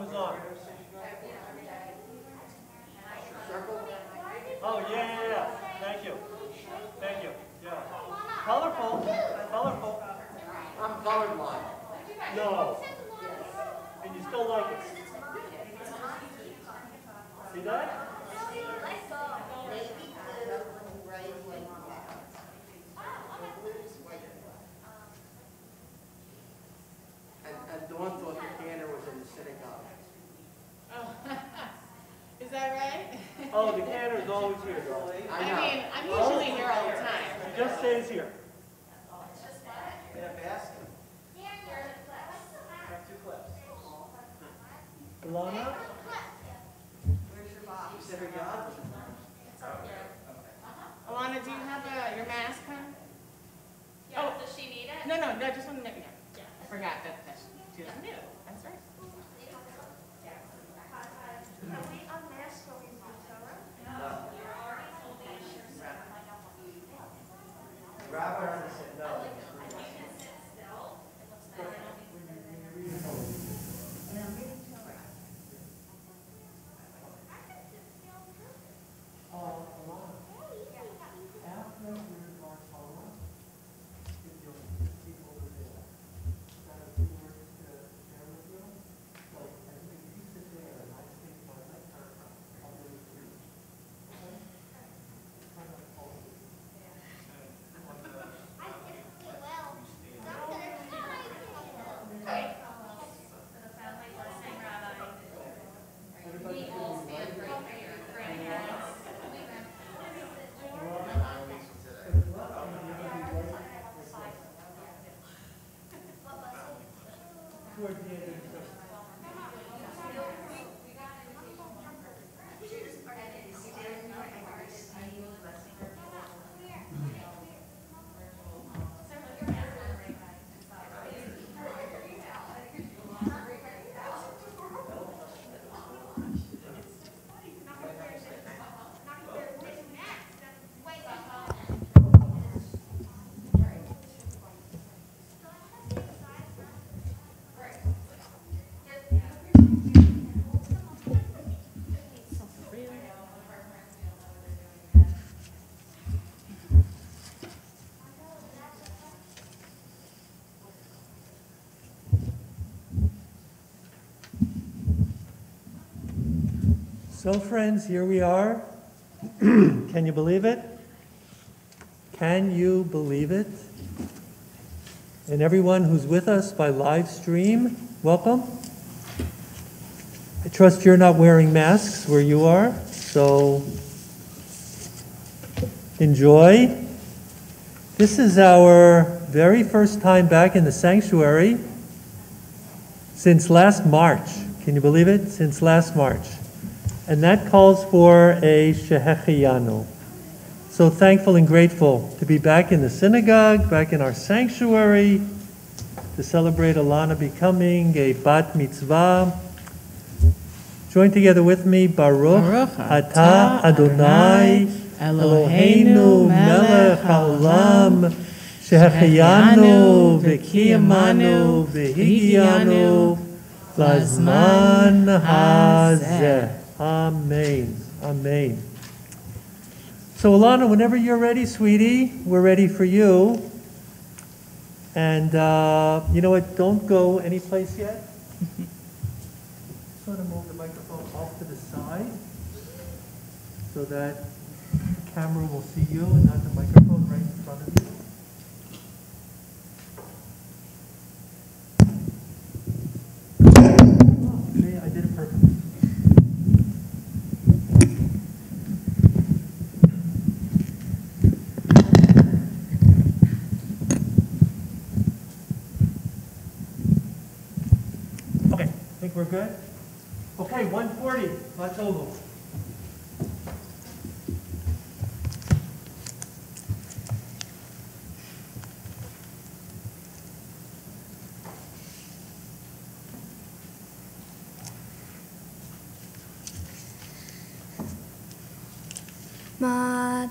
was on? coordinator So friends, here we are. Can you believe it? Can you believe it? And everyone who's with us by live stream, welcome. I trust you're not wearing masks where you are, so enjoy. This is our very first time back in the sanctuary since last March. Can you believe it? Since last March. And that calls for a Shehecheyanu. So thankful and grateful to be back in the synagogue, back in our sanctuary, to celebrate Alana becoming a bat mitzvah. Join together with me, Baruch, Baruch Adonai, Eloheinu melech haolam, Shehecheyanu v'kiyamanu v'higiyanu lazman hazeh. Amen. Amen. So, Alana, whenever you're ready, sweetie, we're ready for you. And uh, you know what? Don't go anyplace yet. Just want to move the microphone off to the side so that the camera will see you and not the microphone right in front of you. Oh, okay, I did it perfectly. We're good? Okay, 140, let's over. Ma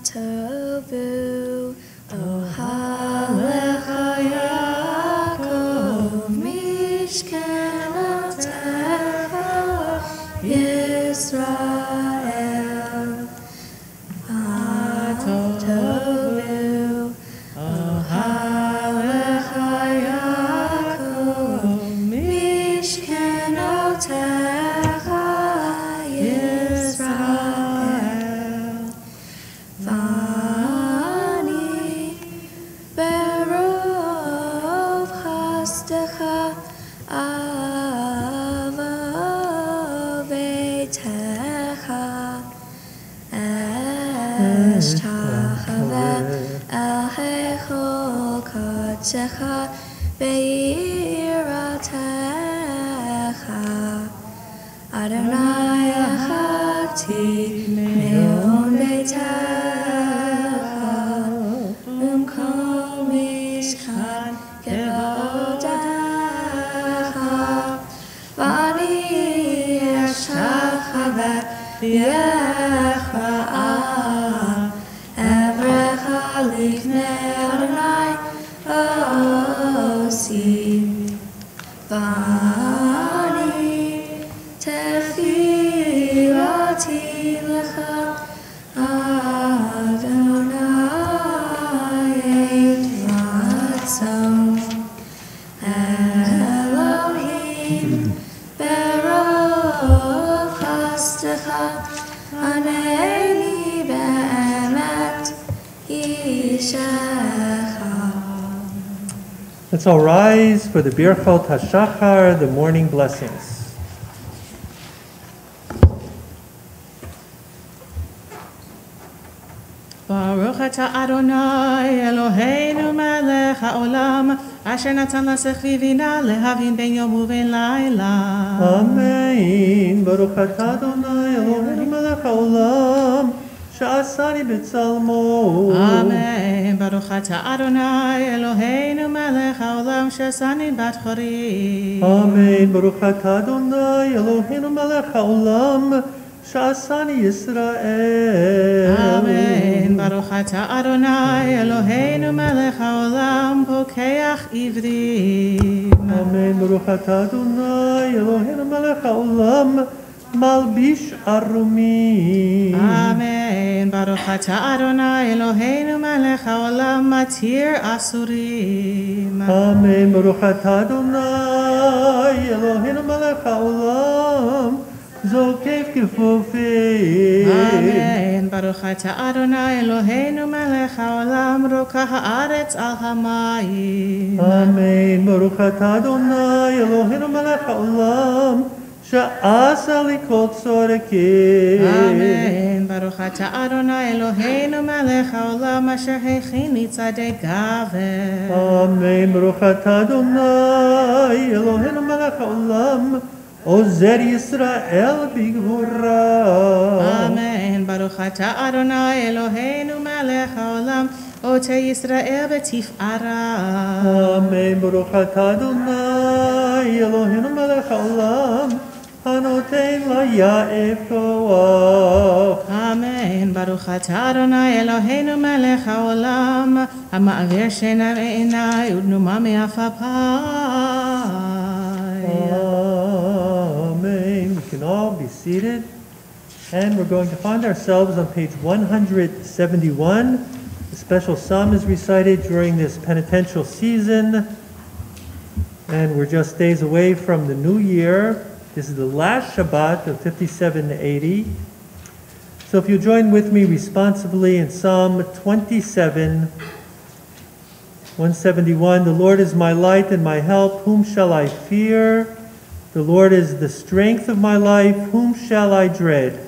יה חא אברחוליש Let's all rise for the Birchot HaShachar, the morning blessings. Baruch אתה אדוני אלוהינו מלך העולם אשר נתן לשכלי בינה להבין בין יום ובין לילה. Amen. Baruch atah Adonai Eloheinu melech haolam, sha'asani b'tzalmo. אמן. Baruch Ata Adonai Eloheinu melech haolam shesani bat chori. Amen. Baruch Ata Adonai Eloheinu melech haolam shasani Yisrael. Amen. Baruch Ata Adonai Eloheinu melech haolam pokeach ivrim. Amen. Baruch Ata Adonai Eloheinu melech haolam malbish arumim. אמן. ברוך אתה אדוני אלוהינו מלך העולם מתיר אסורים. Amen. Baruch atah Adonai Eloheinu melech haolam, zokef kefofim. אמן. ברוך אתה אדוני אלוהינו מלך העולם רוקח הארץ על המים. Amen. Baruch atah Adonai Eloheinu melech haolam, sha'asa li kol tzorekim. אמן. ברוך אתה אדוני אלוהינו מלך העולם אשר הכין מצעדי גבר. Amen. Baruch atah Adonai Eloheinu melech haolam, ozer Yisrael b'gvura. אמן. ברוך אתה אדוני אלוהינו מלך העולם עוטה ישראל בתפארה. Amen. Baruch atah Adonai Eloheinu melech haolam, hanoten laya'ef koach. אמן. ברוך אתה אדוני אלוהינו מלך העולם המעביר שינה מעיניי ודנומה מעפעפיי. Amen. We can all be seated. And we're going to find ourselves on page 171. A special psalm is recited during this penitential season. And we're just days away from the new year. This is the last Shabbat of 5780. So if you join with me responsibly in Psalm 27, 171, the Lord is my light and my help, whom shall I fear? The Lord is the strength of my life, whom shall I dread?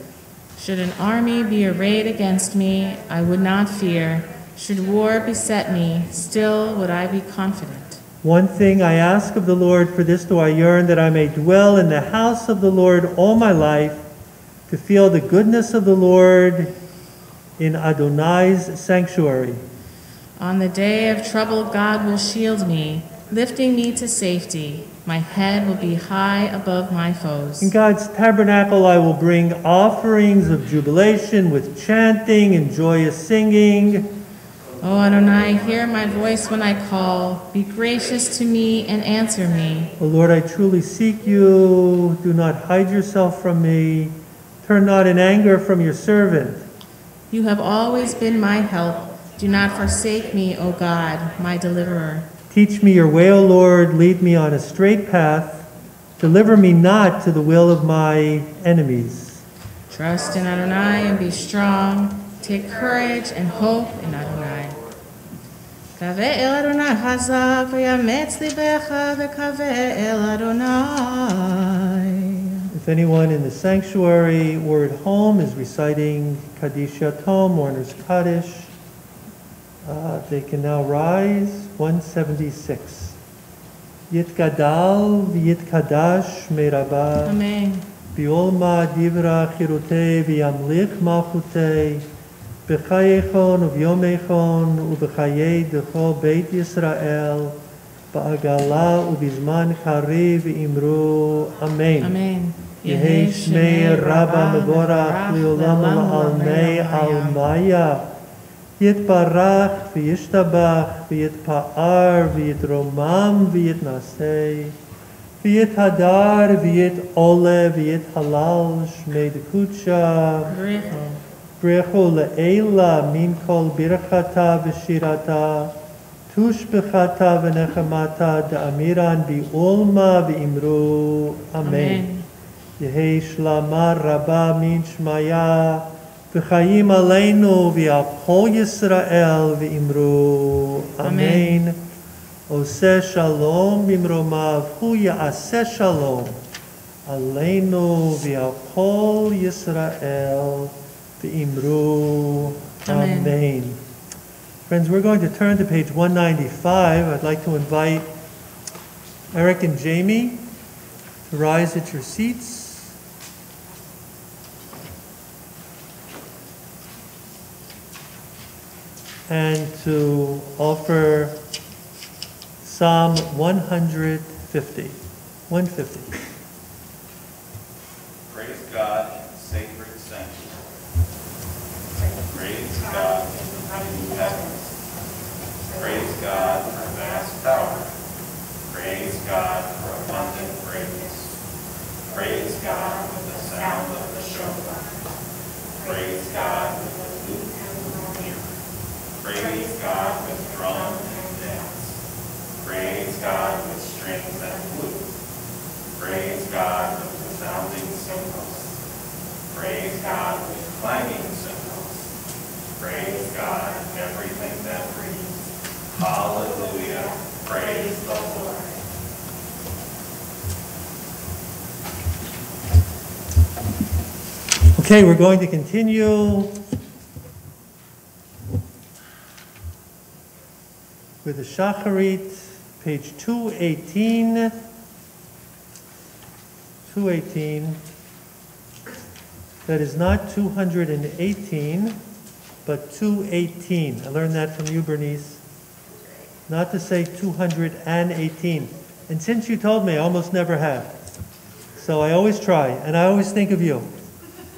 Should an army be arrayed against me, I would not fear. Should war beset me, still would I be confident. One thing I ask of the Lord, for this do I yearn, that I may dwell in the house of the Lord all my life, to feel the goodness of the Lord in Adonai's sanctuary. On the day of trouble, God will shield me, lifting me to safety. My head will be high above my foes. In God's tabernacle, I will bring offerings of jubilation with chanting and joyous singing. O Adonai, hear my voice when I call. Be gracious to me and answer me. O Lord, I truly seek you. Do not hide yourself from me. Turn not in anger from your servant. You have always been my help. Do not forsake me, O God, my deliverer. Teach me your way, O Lord. Lead me on a straight path. Deliver me not to the will of my enemies. Trust in Adonai and be strong. Take courage and hope in Adonai. קווה אל אדוני חזק ויאמץ ליבך וקווה אל אדוני. If anyone in the sanctuary or at home is reciting Kaddish Yatom, Mourner's Kaddish, uh, they can now rise. 176. Yitgadal v'yitkadash merabah. Amen. בעולמה דברה חירותי וימליך מלכותי בחייכון וביומייכון ובחיי דכל בית ישראל בעגלה ובזמן קריב אמרו אמן. Amen. יהי שמי רבה מבורך לעולם ולעלמי עלמיה יתברך וישתבח ויתפאר ויתרומם ויתנשא ויתהדר ויתעולה ויתהלל שמי דקודשה ברכו לעילה מן כל ברכתה ושירתה תושבחתה ונחמתה דאמירן בעולמה ואמרו אמן. יהי שלמה רבה מן שמיה וחיים עלינו ועל כל ישראל ואמרו אמן. עושה שלום במרומיו, הוא יעשה שלום עלינו ועל כל ישראל Imru. Amen. Amen. Friends, we're going to turn to page 195. I'd like to invite Eric and Jamie to rise at your seats. and to offer Psalm 150. 150. Praise God God for vast power. Praise God for abundant praise. Praise God with the sound of the shofar. Praise God with the flute and the lyre. Praise God with drum and dance. Praise God with strings and flute. Praise God with resounding cymbals. Praise God with clanging cymbals. Praise God everything that breathes. Hallelujah. Praise the Lord. Okay, we're going to continue with the Shacharit, page 218. 218. That is not 218, but 218. I learned that from you, Bernice not to say 218. And since you told me, I almost never have. So I always try, and I always think of you.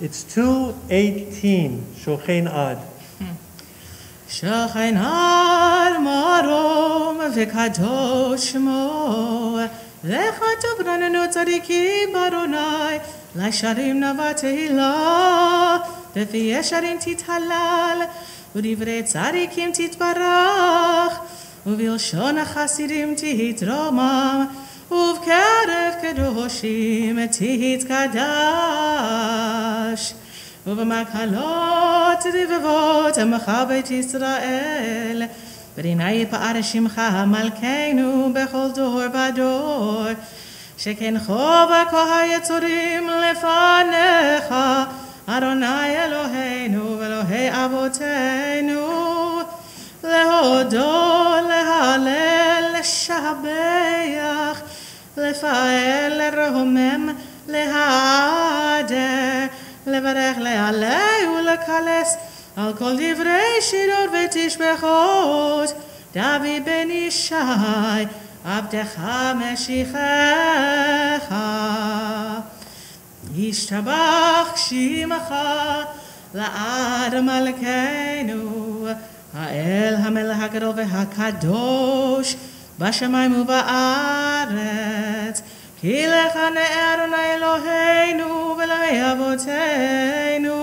It's 218, Shochein Ad. Shochein Ad Marom Vekadosh Mo Lechato Brananu Tzadiki Baronai Lasharim Navatehila Defi Yesharim Tithalal Udivre Tzadikim Titbarach ובלשון החסידים תתרומם ובקרב קדושים תתקדש ובמקהלות רבבות עמך בית ישראל. בריני יפאר שמך מלכנו בכל דור ודור. שכן חובה כל היצורים לפניך, אדוני אלוהינו ואלוהי אבותינו. להודות, להלל, לשבח, לפעל, לרומם, להדר, לברך, להלל ולקלס על כל דברי שירות ותשבחות. דוד בן ישי, עבדך משיחך. ישתבח שמך לעד מלכנו, האל המלך הגדול והקדוש, בשמיים ובארץ. כי לך נאה אדוני אלוהינו ולאי אבותינו.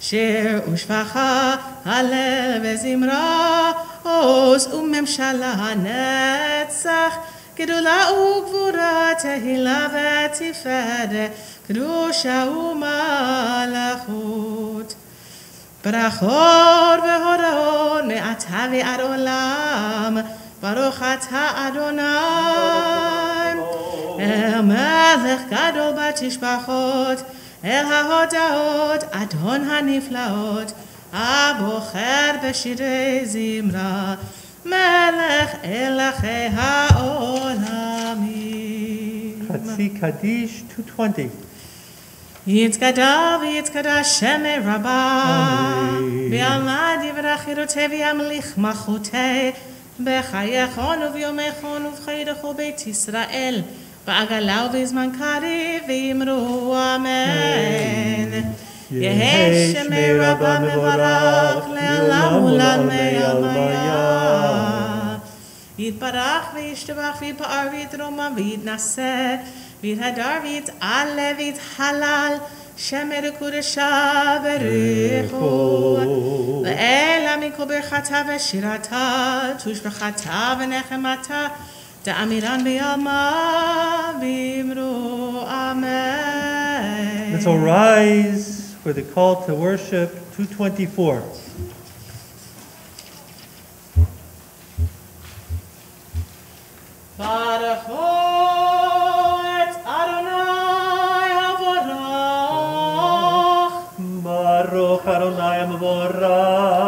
שיר ושפחה, הלל וזמרה, עוז וממשלה נצח, גדולה וגבורה, תהילה ותפארת, קדושה ומלכות. ברכות והודאות מעתה ועד עולם, ברוך אתה אדוני. אל מלך גדול בתשבחות, אל ההודעות, אדון הנפלאות, הבוחר בשירי זמרה, מלך אלכי העולמים. חצי קדיש 220. יתגדל ויתקדש שמי רבה, אמן. בעלמא דברי חירותי וימליך מלכותי, בחייכון וביומכון ובחיי דכל בית ישראל, בעגלה ובזמן קריב ואמרו אמן. יהי שמי רבה מבורך לעולם ולעלמי עלמיה. יתברך וישתבח ויתפאר ויתרומם ויתנשא ויתהדר ויתעלה ויתהלל שמר קודשה בריחו לאלה מכל ברכתה ושירתה תושבחתה ונחמתה דאמירן בימה ואמרו אמן. Let's all rise for the call to worship 224. ברכות Baruch Adonai Mevorach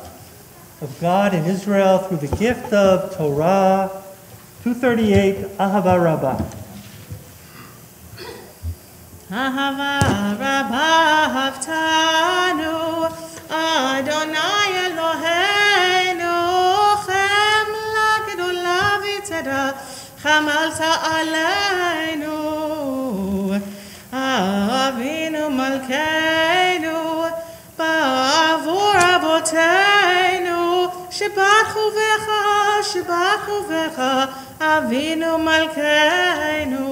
of God in Israel through the gift of Torah 238 Ahava Rabbah. Ahava Rabbah Haftanu Adonai Eloheinu Chemla Gedola Vitera Chamalta Aleinu Avinu Malkeinu Ba'avur Avotenu שברכו בך, שברכו בך, אבינו מלכנו.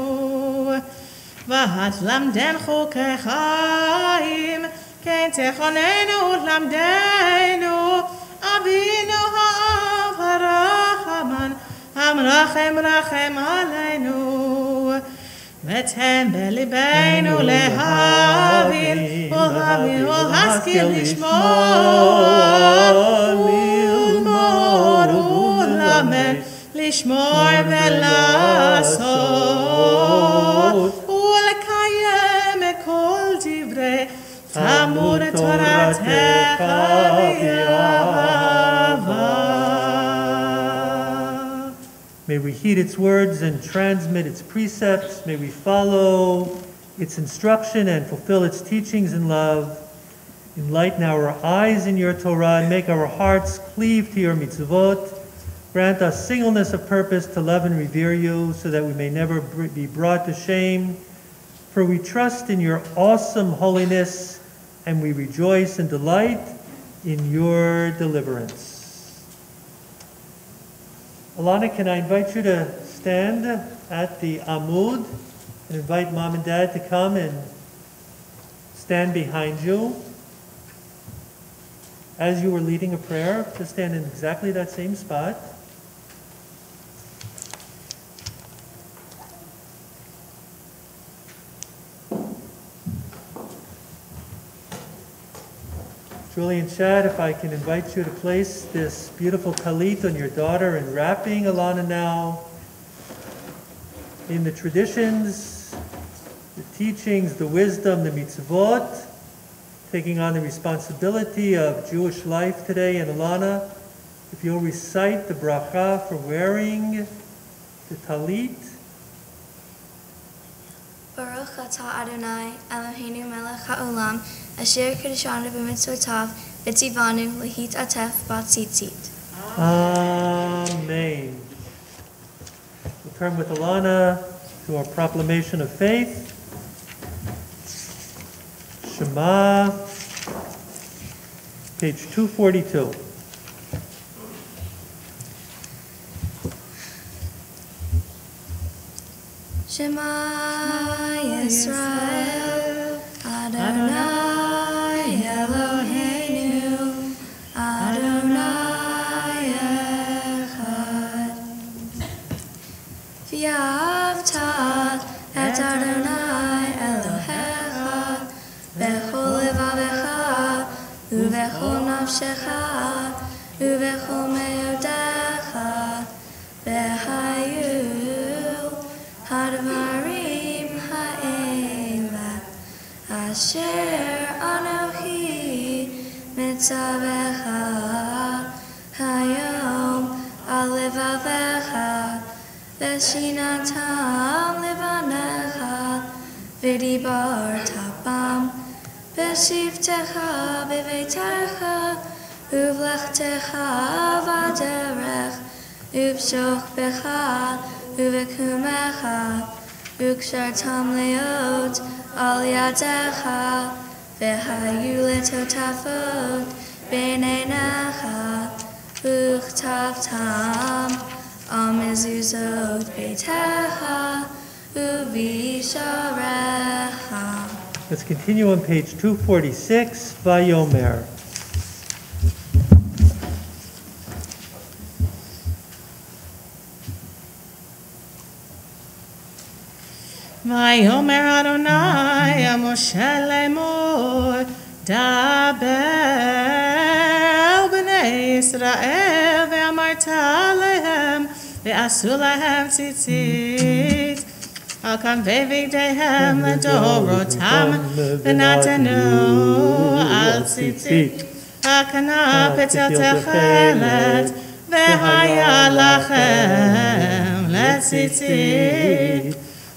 והתלמדן חוקי חיים, כן תכוננו ולמדנו, אבינו האב הרחמן, המרחם רחם עלינו. ותן בליבנו להבין, ולהבין ולהשכיל לשמור, וללמוד וללמד, לשמור ולעשות. ולקיים את כל דברי תלמוד תורתך באהבה. May we heed its words and transmit its precepts. May we follow its instruction and fulfill its teachings in love. Enlighten our eyes in your Torah and make our hearts cleave to your mitzvot. Grant us singleness of purpose to love and revere you so that we may never be brought to shame. For we trust in your awesome holiness and we rejoice and delight in your deliverance. Alana, can I invite you to stand at the Amud and invite mom and dad to come and stand behind you? As you were leading a prayer, to stand in exactly that same spot. Julie and Chad, if I can invite you to place this beautiful talit on your daughter and wrapping Alana now in the traditions, the teachings, the wisdom, the mitzvot, taking on the responsibility of Jewish life today. And Alana, if you'll recite the bracha for wearing the talit. Baruch atah Adonai, Eloheinu melech haolam, asher kedeshanu b'mitzvotav, v'tzivanu lehit atef bat tzitzit. Amen. We'll turn with Alana to our proclamation of faith. Shema, page 242. Shema Yisrael, Adonai Eloheinu, Adonai Echad. V'yavta et Adonai nafshecha, u'b'chol me'odecha, v'hayu hadvarim ha'ela, asher anochi mitzavecha, hayom al levavecha, v'shinatam levanecha, v'dibarta bam, v'shivtecha b'veitecha, uvlechtecha v'aderech, uvshoch becha, uvekumecha, ukshartam leot, al yadecha, v'hayu letotafot, b'neinecha, uchtavtam, al mezuzot beitecha, uvisharecha. Let's continue on page 246, Vayomer. ויאמר אדוני אל משה לאמור, דבר אל בני ישראל ואמרת עליהם, ועשו להם ציצית. על כנפי בגדיהם לדורותם, ונתנו על ציצית. הכנף אצל תכלת, והיה לכם לציצית.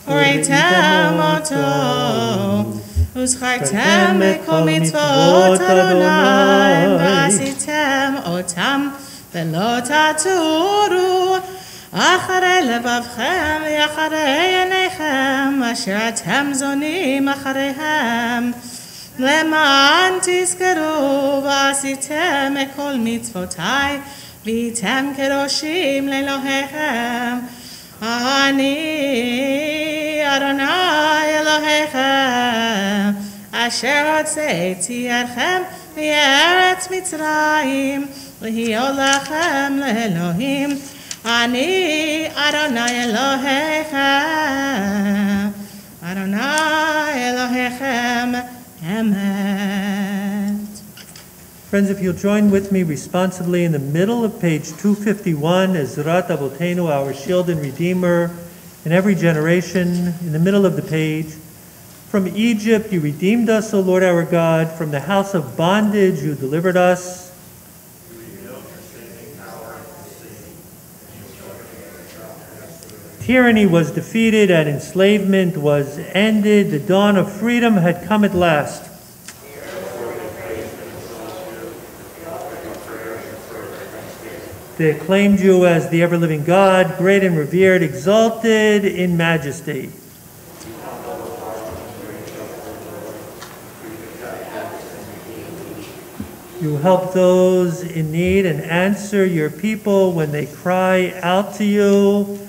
וראיתם אותו, וזכרתם בכל מצוות אדוני, ועשיתם אותם, ולא תטורו. אחרי לבבכם ואחרי עיניכם, אשר אתם זונים אחריהם. למען תזכרו ועשיתם את כל מצוותיי, והייתם קדושים לאלוהיכם. אני אדוני אלוהיכם, אשר הוצאתי אתכם מארץ מצרים, להיות לכם לאלוהים. Ani Arona Elohechem, Arona Elohechem Emet. Friends, if you'll join with me responsibly in the middle of page 251 as Zerat Avotenu, our shield and redeemer, in every generation, in the middle of the page. From Egypt you redeemed us, O Lord our God. From the house of bondage you delivered us. Tyranny was defeated and enslavement was ended. The dawn of freedom had come at last. They acclaimed you as the ever living God, great and revered, exalted in majesty. You help those in need and answer your people when they cry out to you.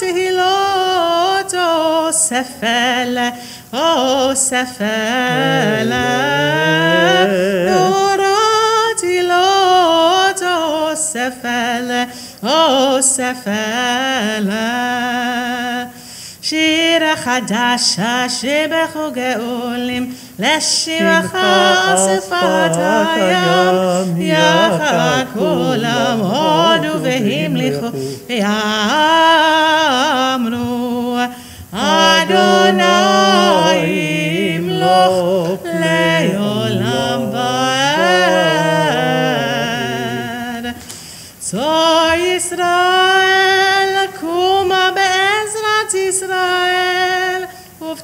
تهيلات أو سفالة أو سفالة دورات هيلات أو سفالة أو سفالة שיר החדש שבחו גאולים, לשמך שפת הים, יחד כולם הודו והמליכו, ויאמרו, אדוני ימלוך לעולם ועד. צור ישראל,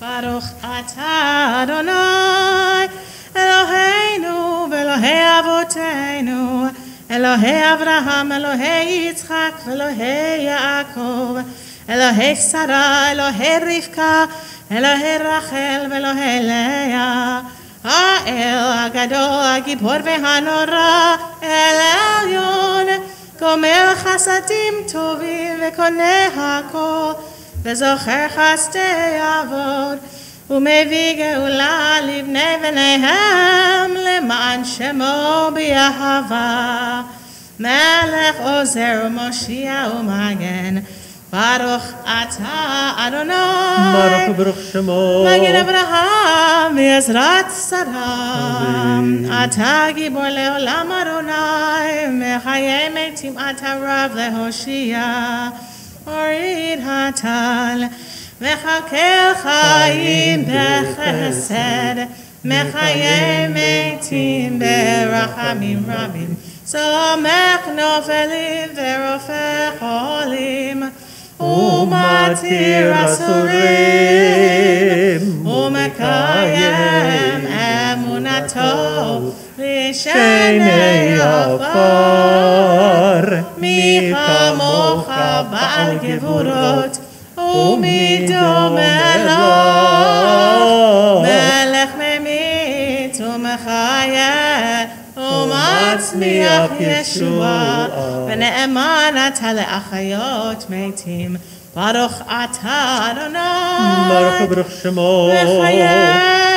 ברוך אתה אדוני אלוהינו ואלוהי אבותינו אלוהי אברהם אלוהי יצחק ואלוהי יעקב אלוהי שרה אלוהי רבקה אלוהי רחל ואלוהי לאה האל הגדול הגיבור והנורא אל העליון גומר חסדים טובים וקונה הכל וזוכר חסדי אבות, ומביא גאולה לבני בניהם, למען שמו באהבה. מלך עוזר ומושיע ומגן, ברוך אתה אדוני. Baruch Baruch Shemo. מגן אברהם בעזרת שרה, אתה גיבור לעולם אדוני, מחיי מתים אתה רב להושיע, הוריד הטל, מחכה חיים בחסד, מחיי מתים ברחמים רבים, סומך נופלים ורופא חולים, ומתיר אסורים ומקיים אמונתו שני לשני עפר. עפר מי כמוך בעל גבורות ומדומה לו מלך ממית ומחיה ומצמיח ישועה ונאמן אתה לאחיות מתים ברוך אתה ברוך אדוני ברוך שמו וחיי המתים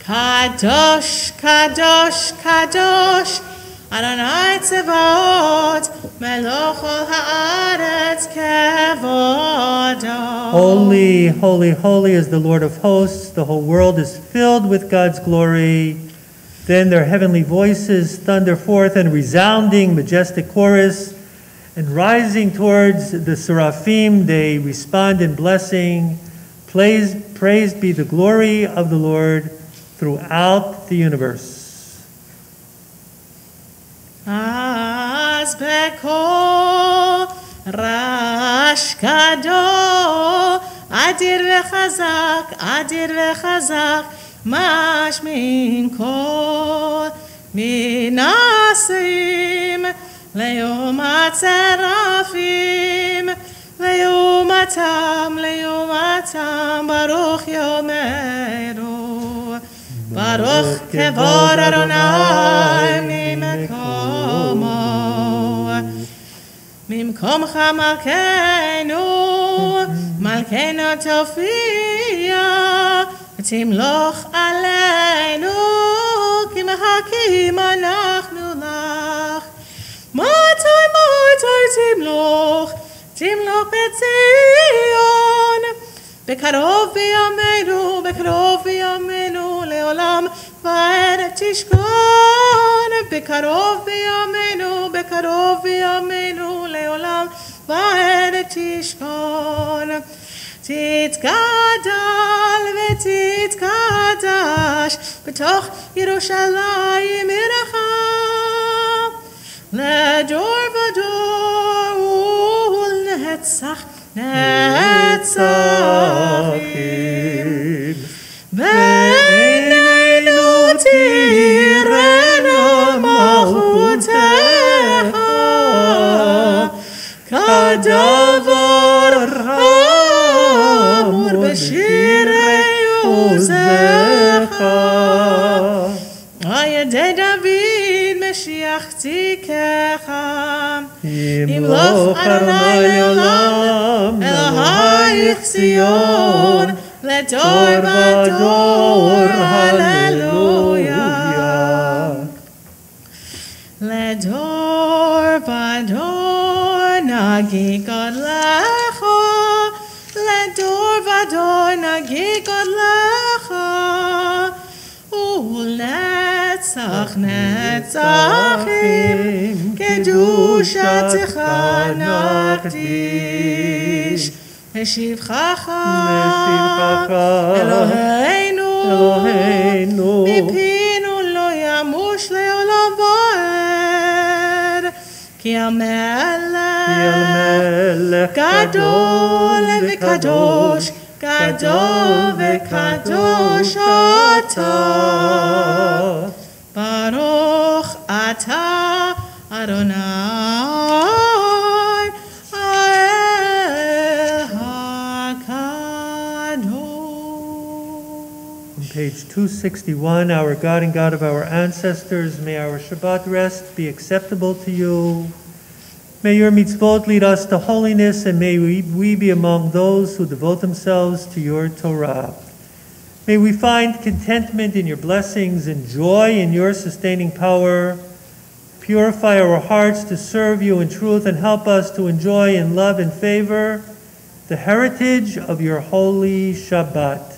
Kadosh, Kadosh, Kadosh, Adonai Meloch Ol Haaretz Kevodo. Holy, holy, holy is the Lord of hosts. The whole world is filled with God's glory. Then their heavenly voices thunder forth in resounding, majestic chorus. And rising towards the seraphim, they respond in blessing. Praise, praised be the glory of the Lord throughout the universe. Azbeko Rashkado Adir vechazak, Adir vechazak, Mashmin kol Minasim Leom atzerafim לעומת שרפים, לעומתם, לעומתם, ברוך יאמרו. ברוך כבוד אדוני ממקומו. ממקומך מלכנו, מלכנו תופיע, ותמלוך עלינו, כי מחכים אנחנו לך. מתי מתי תמלוך, תמלוך בציון. בקרוב בימינו, בקרוב בימינו, לעולם ועד תשכון. בקרוב בימינו, בקרוב בימינו, לעולם ועד תשכון. תתגדל ותתקדש בתוך ירושלים עירך לדור ודור ולנצח נצחים. בינינו תירנה מלכותך כדבר האמור בשירי עוזך. על ידי דוד משיח ציקך. ימלוך אדוני לעולם, אלוהיך ציון, לדור ודור, הללויה. לדור ודור נגיד גדלך, לדור ודור נגיד גדלך, ולנצח נצחים, קדושתך נקדיש. לשבחך, לשבחך, אלוהינו, אלוהינו, מפינו לא ימוש לעולם ועד, כי המלך כי המלך גדול וקדוש, גדול וקדוש אתה. ברוך אתה, אדוני, 261, our God and God of our ancestors, may our Shabbat rest be acceptable to you. May your mitzvot lead us to holiness, and may we, we be among those who devote themselves to your Torah. May we find contentment in your blessings and joy in your sustaining power. Purify our hearts to serve you in truth and help us to enjoy in love and favor the heritage of your holy Shabbat.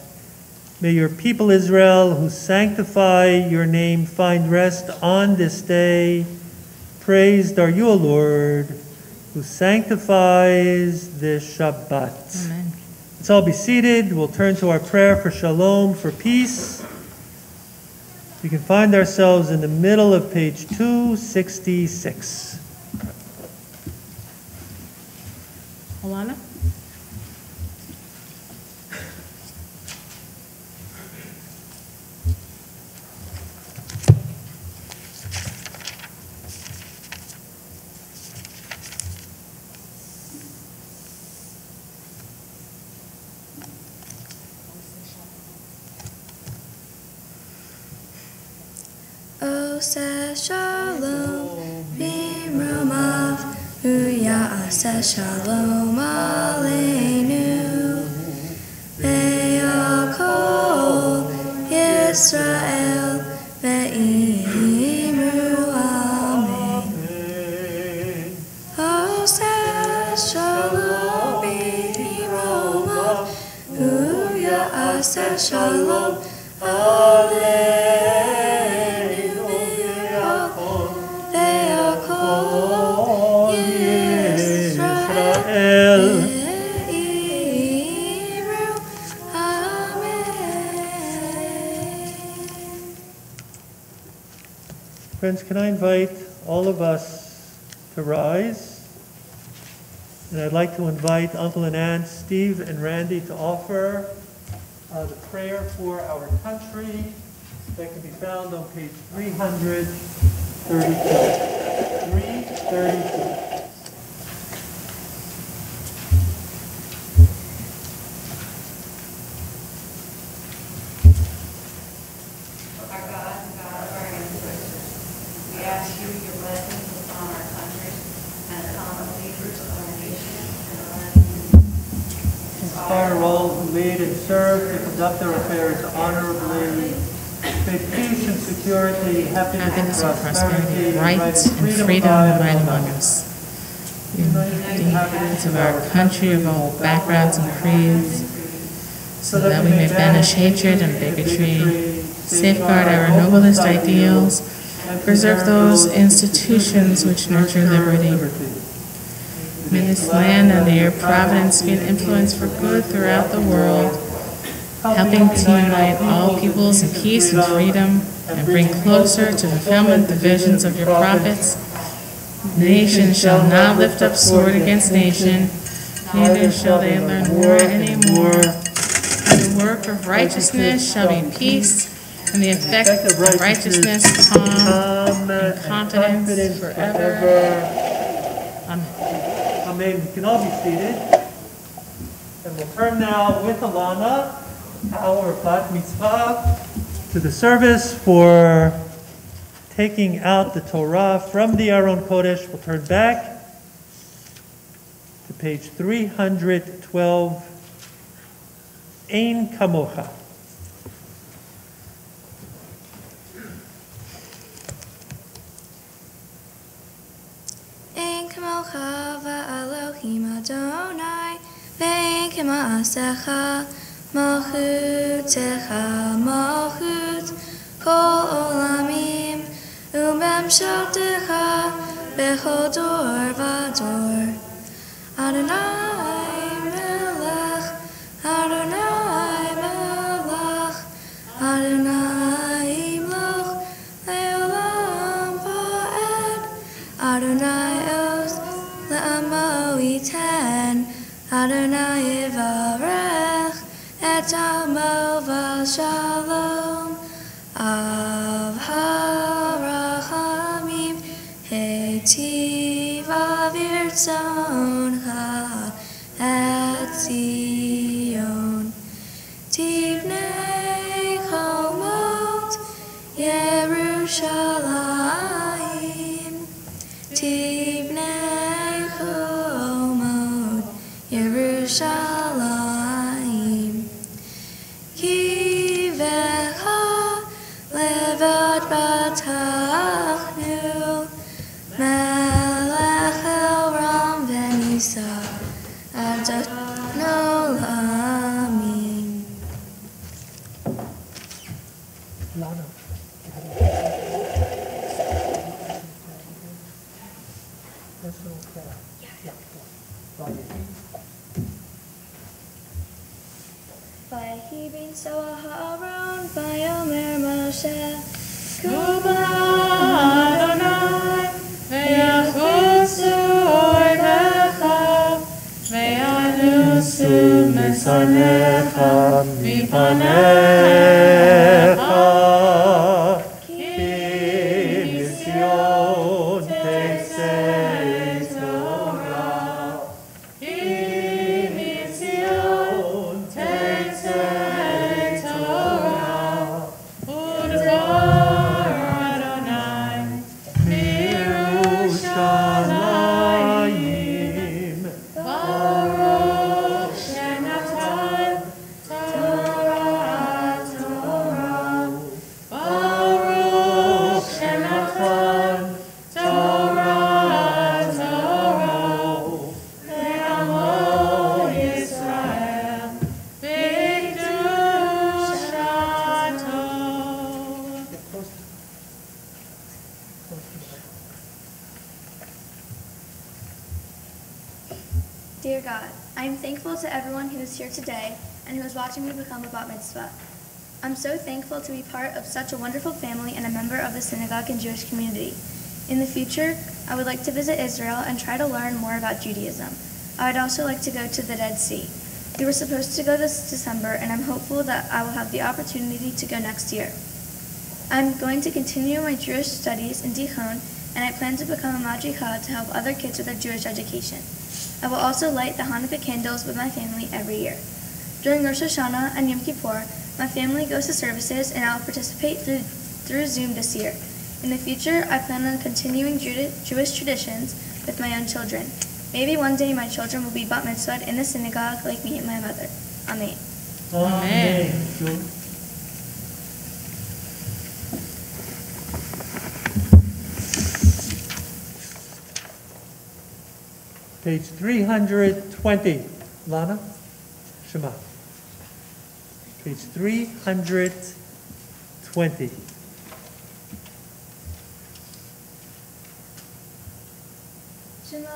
May your people Israel, who sanctify your name, find rest on this day. Praised are you, O Lord, who sanctifies this Shabbat. Amen. Let's all be seated. We'll turn to our prayer for shalom, for peace. We can find ourselves in the middle of page 266. Alana? Ose shalom bimromav Uyase shalom aleinu Ve'akol Yisrael Ve'imru amen Ose shalom bimromav Uyase shalom aleinu Friends, can I invite all of us to rise? And I'd like to invite Uncle and Aunt Steve and Randy to offer uh, the prayer for our country that can be found on page 332. 332. Happiness, and and prosperity, right and freedom abide among us. The inhabitants of our country of all backgrounds and creeds, so that we may banish hatred and bigotry, safeguard our noblest ideals, preserve those institutions which nurture liberty. May this land under your providence be an influence for good throughout the world, helping to unite all peoples in peace and freedom, and bring closer to fulfillment the visions of your prophets. Nation shall not lift up sword against nation, neither shall they learn war any more. And the work of righteousness shall be peace, and the effect of righteousness Calm and confidence forever. Amen. Amen. You can all be seated. And we'll turn now with Alana, our bat mitzvah to the service for taking out the Torah from the Aron Kodesh. We'll turn back to page 312, Ein Kamocha. Ein Kamocha va'Elohim Adonai, Ve'en Kema'asecha, מלכותך מלכות כל עולמים, וממשלתך בכל דור ודור. אדוני מלך, אדוני מלך, אדוני ימלוך לעולם ועד. Adonai os le'amo iten, Adonai yivarech et amo v'shalom, av harachamim hetiv avirtzoncha et Zion. Tivnei chomot Yerushalayim. Tivnei chomot Yerushalayim. That's okay. Yeah. Vayehi bin Soah ha'aron, vayomer Moshe, Kuma Adonai, ve'achusu oivecha, ve'anusu mesanecha mipanecha. So thankful to be part of such a wonderful family and a member of the synagogue and Jewish community. In the future, I would like to visit Israel and try to learn more about Judaism. I would also like to go to the Dead Sea. We were supposed to go this December, and I'm hopeful that I will have the opportunity to go next year. I'm going to continue my Jewish studies in Dijon, and I plan to become a madricha to help other kids with their Jewish education. I will also light the Hanukkah candles with my family every year. During Rosh Hashanah and Yom Kippur, my family goes to services, and I will participate through, through Zoom this year. In the future, I plan on continuing Jewish traditions with my own children. Maybe one day my children will be bat mitzvahed in the synagogue like me and my mother. Amen. Amen. Julie? Page 320. Lana? Shema. Page 320. Shema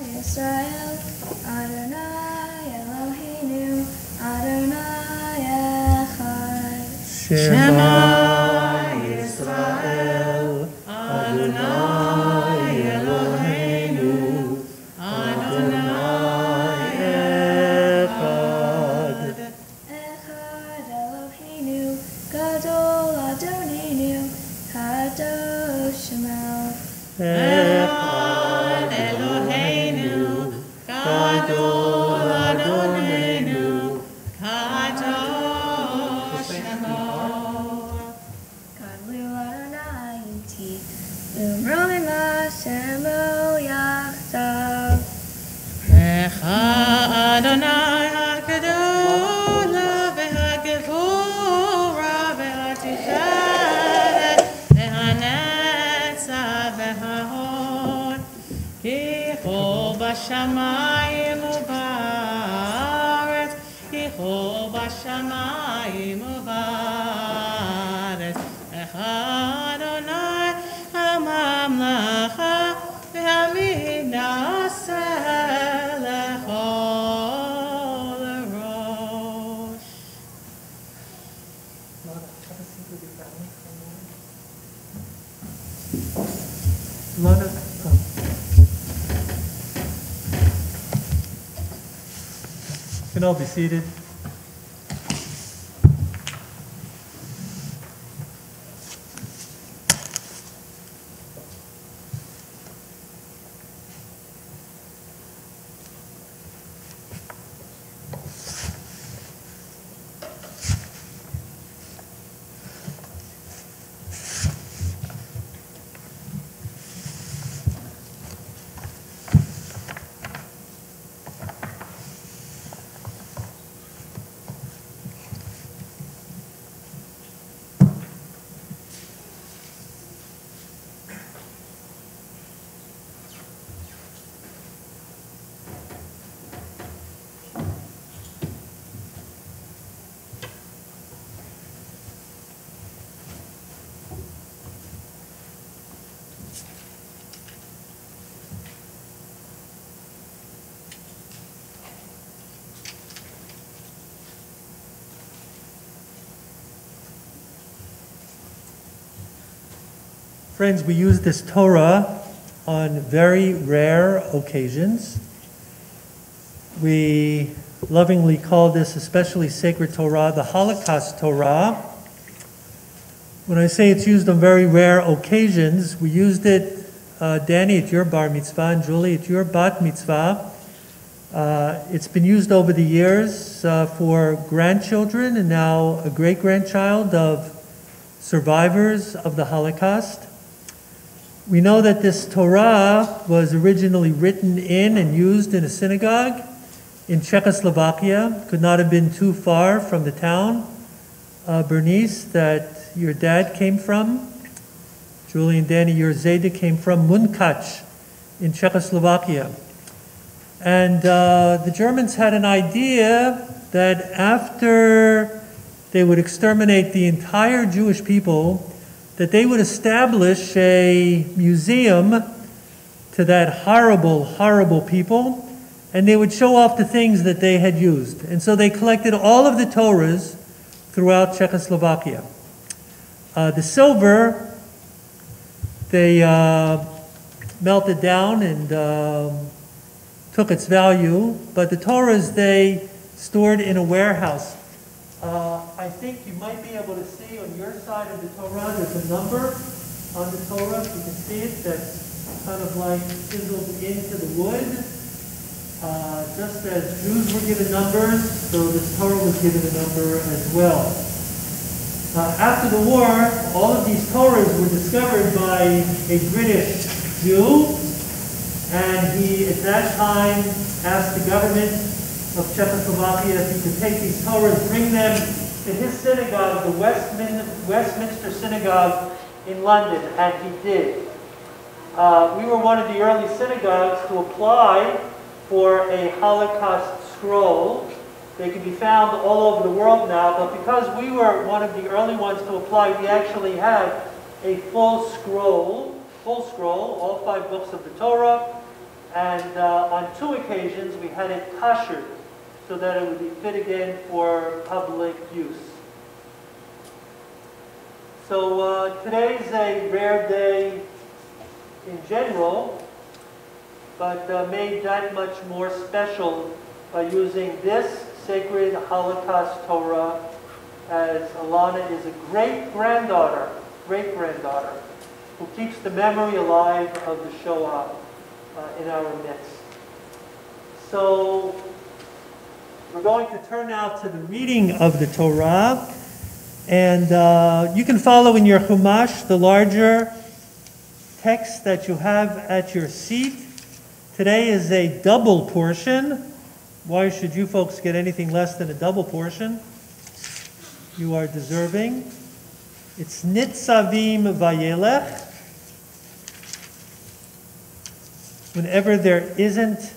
Yisrael, Adonai Eloheinu, Adonai Echad. Shema all be seated? Friends, we use this Torah on very rare occasions. We lovingly call this especially sacred Torah the Holocaust Torah. When I say it's used on very rare occasions, we used it, uh, Danny, at your bar mitzvah, and Julie, at your bat mitzvah. Uh, it's been used over the years uh, for grandchildren and now a great grandchild of survivors of the Holocaust. We know that this Torah was originally written in and used in a synagogue in Czechoslovakia. Could not have been too far from the town, uh, Bernice, that your dad came from. Julie and Danny, your Zayda came from Munkac in Czechoslovakia. And uh, the Germans had an idea that after they would exterminate the entire Jewish people, that they would establish a museum to that horrible, horrible people, and they would show off the things that they had used. And so they collected all of the Torahs throughout Czechoslovakia. Uh, the silver, they uh, melted down and um, took its value, but the Torahs they stored in a warehouse. Uh, I think you might be able to see on your side of the Torah, there's a number on the Torah, you can see it, that's kind of like chiseled into the wood. Uh, just as Jews were given numbers, so this Torah was given a number as well. Uh, after the war, all of these Torahs were discovered by a British Jew and he, at that time, asked the government of Czechoslovakia if he could take these Torahs, bring them to his synagogue, the Westmin Westminster Synagogue in London, and he did. Uh, we were one of the early synagogues to apply for a Holocaust scroll. They can be found all over the world now, but because we were one of the early ones to apply, we actually have a full scroll, full scroll, all five books of the Torah, and uh, on two occasions, we had it kashered so that it would be fit again for public use. So uh, today's a rare day in general, but uh, made that much more special by using this sacred Holocaust Torah as Alana is a great-granddaughter, great-granddaughter, who keeps the memory alive of the Shoah uh, in our midst. So we're going to turn now to the reading of the Torah. And uh, you can follow in your Chumash the larger text that you have at your seat. Today is a double portion. Why should you folks get anything less than a double portion? You are deserving. It's Nitzavim Vayelech. whenever there isn't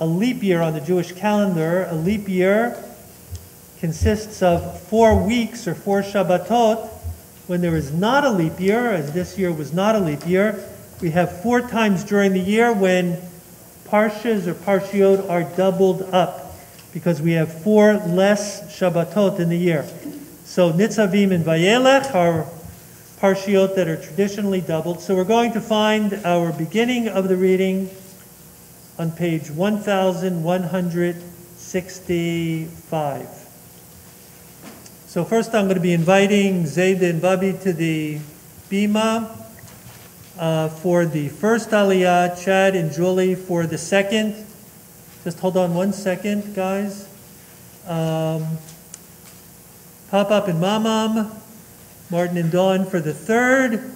a leap year on the Jewish calendar, a leap year consists of four weeks or four Shabbatot. When there is not a leap year, as this year was not a leap year, we have four times during the year when parshas or parshiot are doubled up because we have four less Shabbatot in the year. So Nitzavim and Vayelech are parshiot that are traditionally doubled. So we're going to find our beginning of the reading on page 1165. So first I'm going to be inviting Zayda and Babi to the Bima uh, for the first Aliyah, Chad and Julie for the second. Just hold on one second, guys. Um, Pop Up and Mamam Martin and Dawn for the third,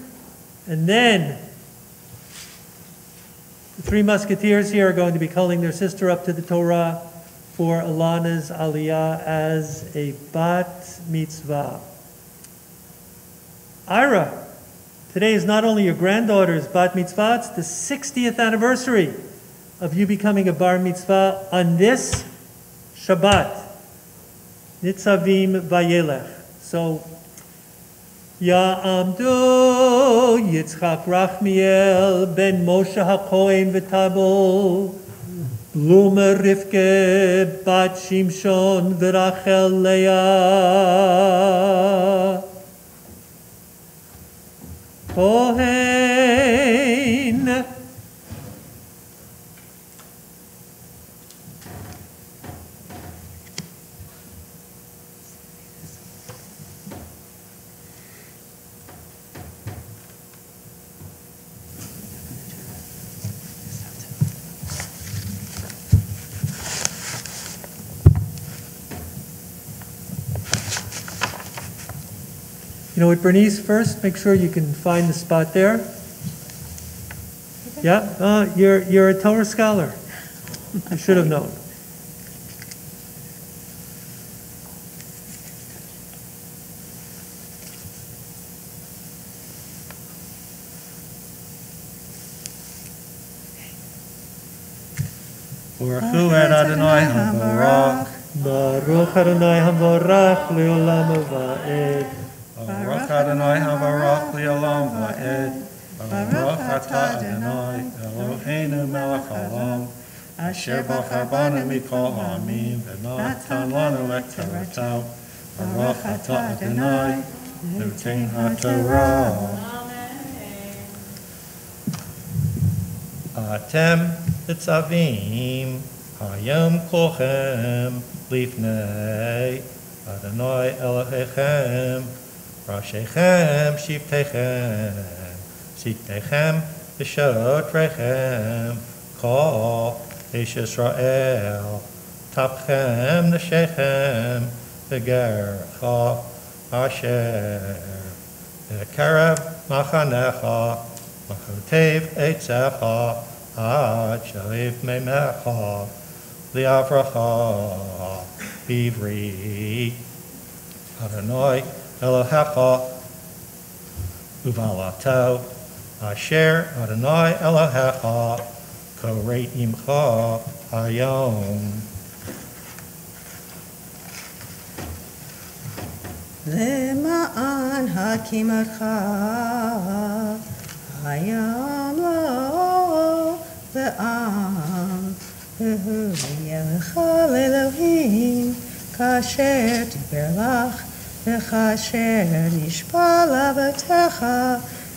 and then the three musketeers here are going to be calling their sister up to the Torah for Alana's aliyah as a bat mitzvah. Ira, today is not only your granddaughter's bat mitzvah, it's the 60th anniversary of you becoming a bar mitzvah on this Shabbat, Nitzavim Vayelech. So יעמדו יצחק רחמיאל בן משה הכהן וטבול, בלומה רבקה בת שמשון ורחל לאה. Kohen. You know what, Bernice, first, make sure you can find the spot there. Yeah, uh, you're, you're a Torah scholar. I should have known. Baruch hu et Adonai habarach. Baruch Adonai Havorach Leolam Va'ed. Baruch Adonai habarach li'olam va'ed. Baruch atah Adonai Eloheinu melech haolam. Asher bachar banu mikol ha'amim v'natan lanu et Toratav. Baruch atah Adonai Noten ha'torah. Atem nitzavim hayom kolchem lifnei Adonai Elohechem Rashechem shivtechem Sittechem v'shotrechem Kol Ish Yisrael Tapchem neshechem V'gercha Asher V'karev machanecha Machotev etzecha Ad shalif memecha Liavracha Bivri Adonai Elohecha Uvalato Asher Adonai Elohecha Koreit Imcha Hayom למען הקימתך היום לו לעם והוא יהיה לך לאלוהים כאשר דיבר לך וכאשר נשבע לאבותיך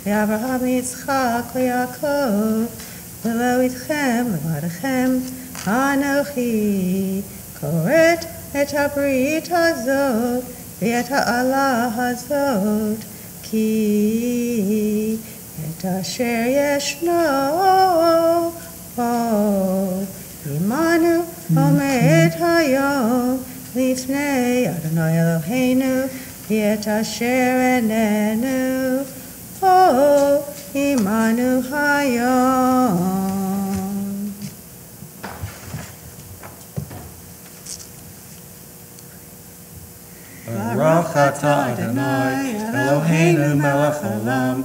לאברהם יצחק ויעקב ולא איתכם לבדכם אנוכי. כורת את הברית הזאת ואת העלה הזאת כי את אשר ישנו עמנו עומד היום לפני אדוני אלוהינו ואת אשר איננו בו עמנו היום Baruch atah Adonai Eloheinu melech haolam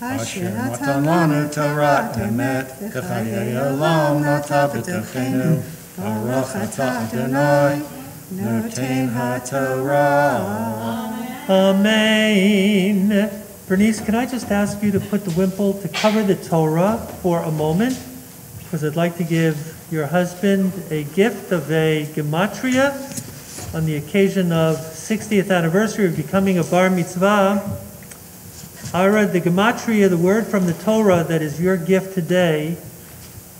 Asher natan lanu Torah emet V'chayei olam nata b'techenu Baruch atah Adonai HaTorah Amen. Bernice, can I just ask you to put the wimple to cover the Torah for a moment? Because I'd like to give your husband a gift of a gematria on the occasion of 60th anniversary of becoming a bar mitzvah. Ira, the gematria, the word from the Torah that is your gift today,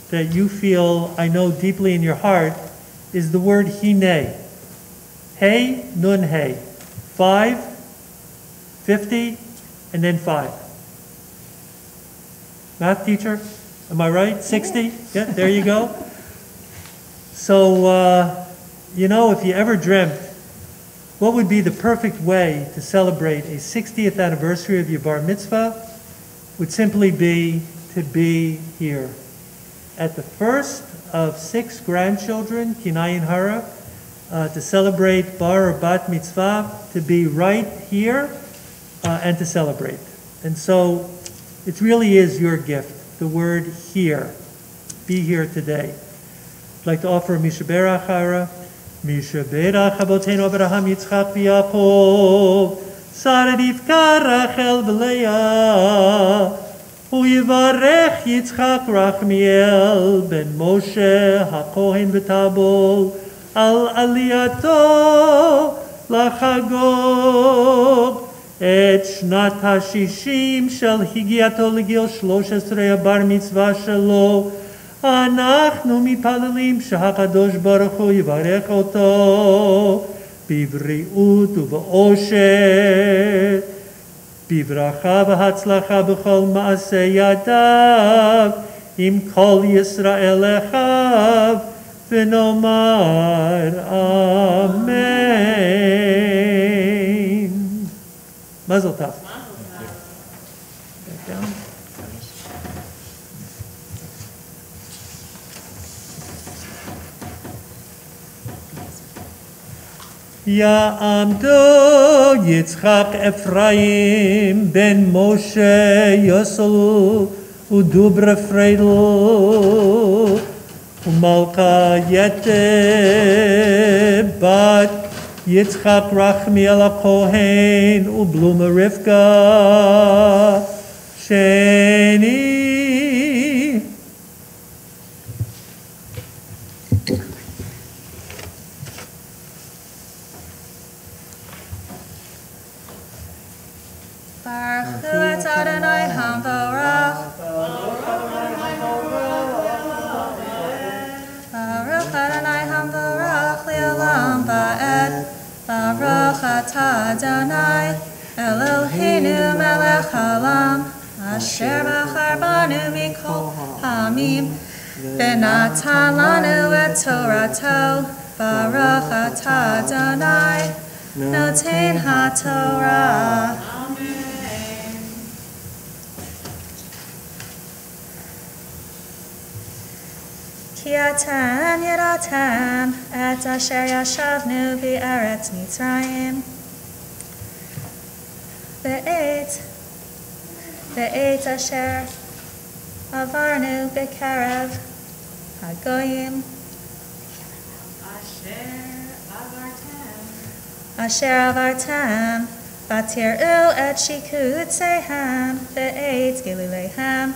that you feel, I know deeply in your heart, is the word hine. Hey, nun hey. Five, 50, and then five. Math teacher, am I right? 60? Yeah, there you go. So, uh, you know, if you ever dreamt, what would be the perfect way to celebrate a 60th anniversary of your bar mitzvah? Would simply be to be here. At the first of six grandchildren, Kinayin Hara, uh, to celebrate bar or bat mitzvah, to be right here uh, and to celebrate. And so it really is your gift, the word here. Be here today. I'd like to offer a Mishaberach Hara. Mishaberach Aboteinu Abraham Yitzchak v'Yaakov. Sarah Rivka Rachel v'Leah. ויברך יצחק רחמיאל בן משה הכהן וטבול על עלייתו לחגוג. את שנת השישים של הגיעתו לגיל 13 הבר מצווה שלו. אנחנו מתפללים שהקדוש ברוך הוא יברך אותו בבריאות ובאושר, בברכה והצלחה בכל מעשה ידיו, עם כל ישראל אחיו, ונאמר אמן. מזל טוב. יעמדו יצחק אפרים בן משה יוסל ודוברה פריידל Umalka bat Yitzchak Rachmiel HaKohen Ubluma Rivka Sheni Atah Adonai Eloheinu Melech Haolam. Asher bachar banu hamim. V'natan lanu et Torato. Baruch Atah Adonai Noten כי אתם ידעתם את אשר ישבנו בארץ מצרים. בעת, בעת אשר עברנו בקרב הגויים, אשר עברתם, ותראו את שיקוציהם בעת גילוליהם,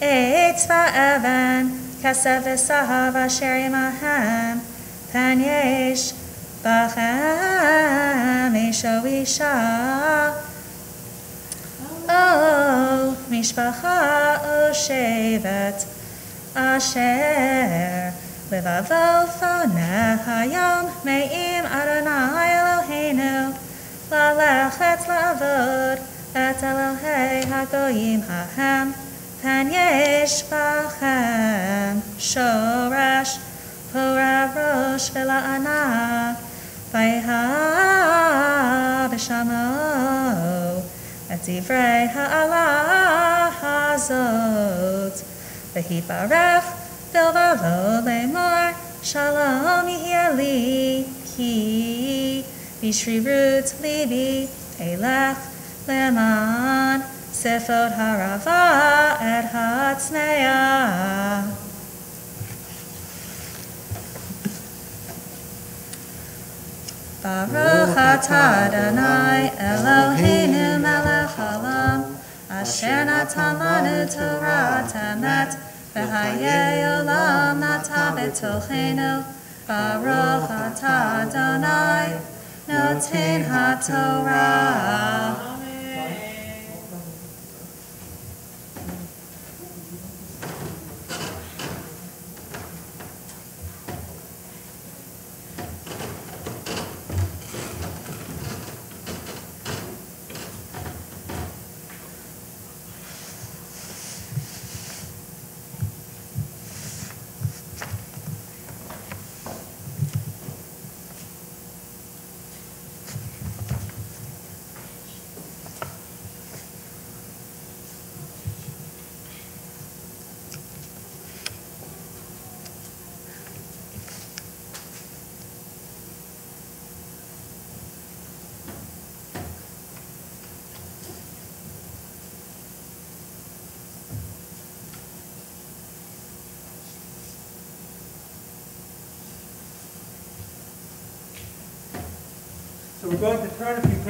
עץ ואבן, Kasavisaha Vasharimahem Bachem Esho Isha oh, Mishpacha O Asher Levavo Me'im Adonai Eloheinu Lalechet Lavod Et Elohei Hagoyim Hahem. לעבוד את אלוהי הגויים ההם. פן יש בכם שורש פורה ראש ולענה ויהא בשמו את דברי העלה הזאת ויתברך בלבבו לאמור שלום יהיה לי כי בשרירות ליבי אלך למען Sefot Harava et Hatzneah. Baruch atah Adonai Eloheinu melech haolam Asher natan lanu Torah emet V'haye olam atah b'tolcheinu Baruch atah Adonai Noten haTorah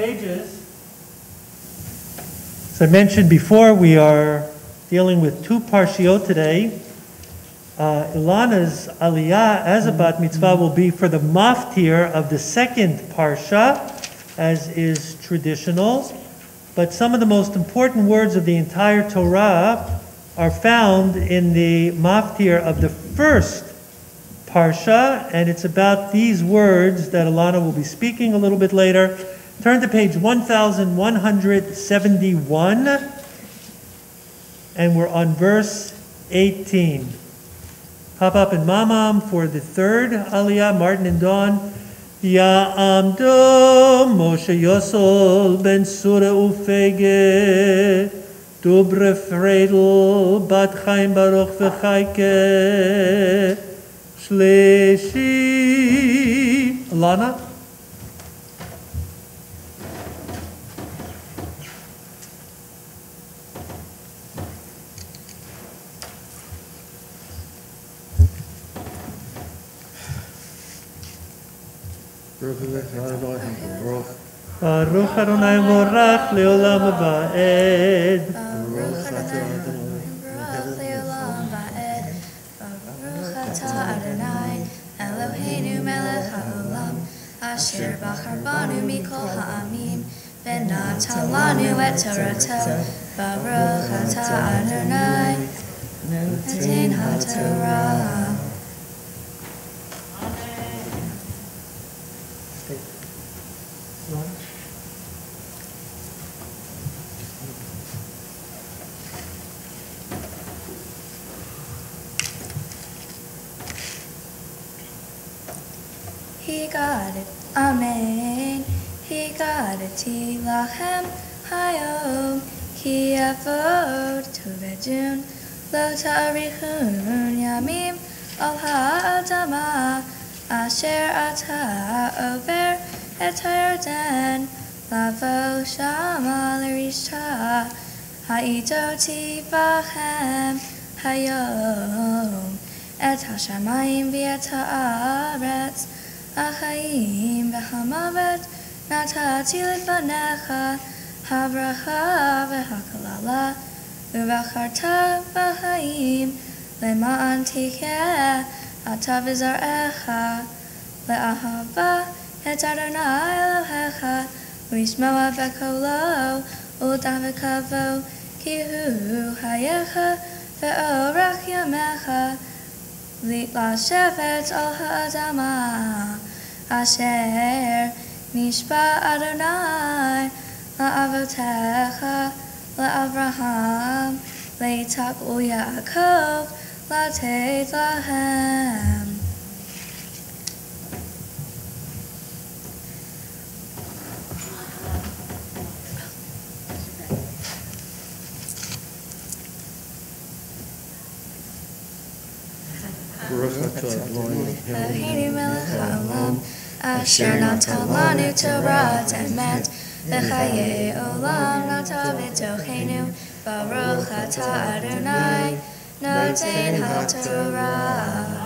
pages. As I mentioned before, we are dealing with two parshiot today. Uh, Alana's aliyah as a bat mitzvah will be for the maftir of the second parsha, as is traditional. but some of the most important words of the entire Torah are found in the maftir of the first parsha, and it's about these words that Alana will be speaking a little bit later. Turn to page 1171, and we're on verse 18. Pop up in Mamam for the third Aliyah, Martin and Dawn. Ya'amdo Moshe Yosol ben Sura Ufege Dubre Fredel Bat Chaim Baruch V'chaike Shlishi Alana? Baruch Adonai Morach Leolam Va'ed Baruch le'olam va'ed. Baruch atah Adonai, Eloheinu melech ha'olam, asher bachar banu mikol ha'amim, v'natan lanu et Torato. Baruch atah Adonai, Netin ha'torah. He got it, Amen. He got it, Tilachem, Hayom, Ki Avod, Tuvedun, Lo Tarichun, Yamim, Al Ha'adama, Asher Ata Over, Et Hayarden, Lavo Shama Lerisha, Ha'ito Tivachem, Hayom, Et Hashamayim V'et Haaretz, החיים והמוות נתתי לפניך, הברכה והקללה, ובחרת בחיים למען תחיה אתה וזרעך, לאהבה את אדוני אלוהיך, ולשמוע בקולו ולדבקבו, כי הוא חייך ואורך ימיך. We are shepherds of Hadama, Asher, Nishba Adonai, La'avotecha, La'avraham, Leitak U'Yakov, La'teit Lahem. Eloheinu melech asher natan lanu Torah emet, v'chaye olam natav b'tochenu, baruch atah Adonai, noten ha'torah.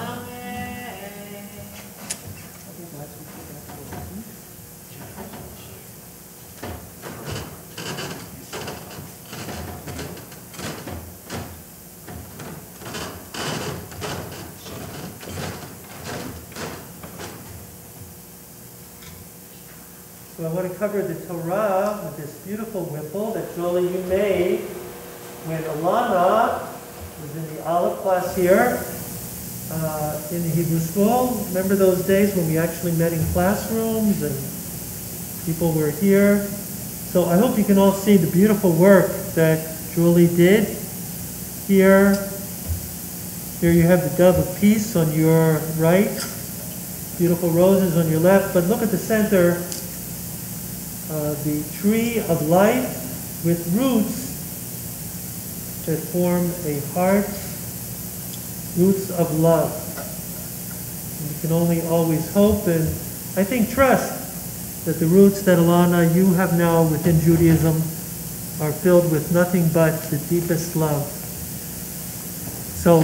Cover the Torah with this beautiful wimple that Julie you made when Alana was in the olive class here uh, in the Hebrew school. Remember those days when we actually met in classrooms and people were here? So I hope you can all see the beautiful work that Julie did here. Here you have the dove of peace on your right, beautiful roses on your left, but look at the center uh, the tree of life with roots that form a heart, roots of love. And we can only always hope and I think trust that the roots that Alana you have now within Judaism are filled with nothing but the deepest love. So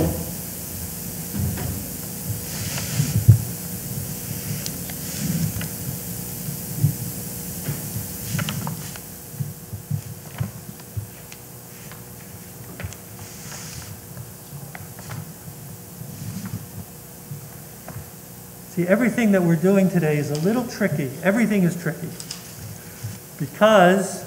See, everything that we're doing today is a little tricky. Everything is tricky. Because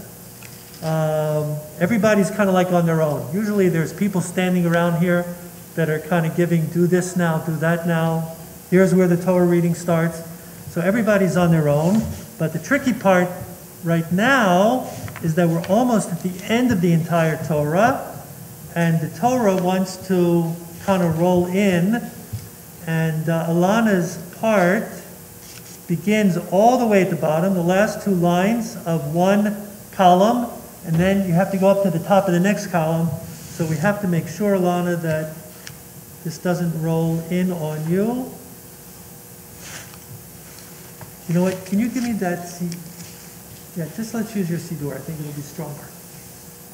um, everybody's kind of like on their own. Usually there's people standing around here that are kind of giving, do this now, do that now. Here's where the Torah reading starts. So everybody's on their own. But the tricky part right now is that we're almost at the end of the entire Torah, and the Torah wants to kind of roll in, and uh, Alana's part begins all the way at the bottom, the last two lines of one column, and then you have to go up to the top of the next column. So we have to make sure, Alana, that this doesn't roll in on you. You know what, can you give me that C? Yeah, just let's use your C door. I think it'll be stronger.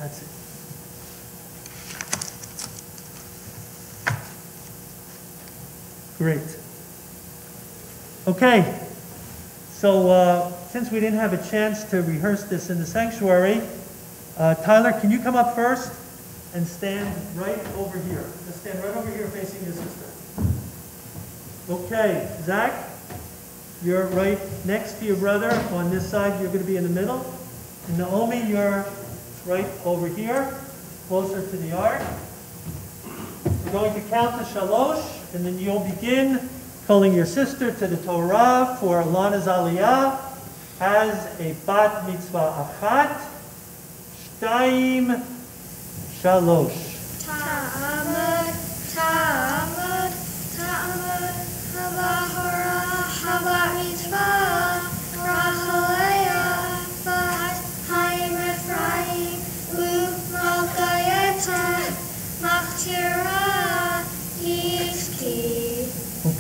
That's it. Great. Okay, so uh, since we didn't have a chance to rehearse this in the sanctuary, uh, Tyler, can you come up first and stand right over here? Just stand right over here facing your sister. Okay, Zach, you're right next to your brother. On this side, you're going to be in the middle. And Naomi, you're right over here, closer to the ark. We're going to count to shalosh, and then you'll begin calling your sister to the Torah for Alana's Aliyah as a bat mitzvah achat, shtayim, shalosh. Ta'amud, ta'amud, haba hora, haba mitzvah,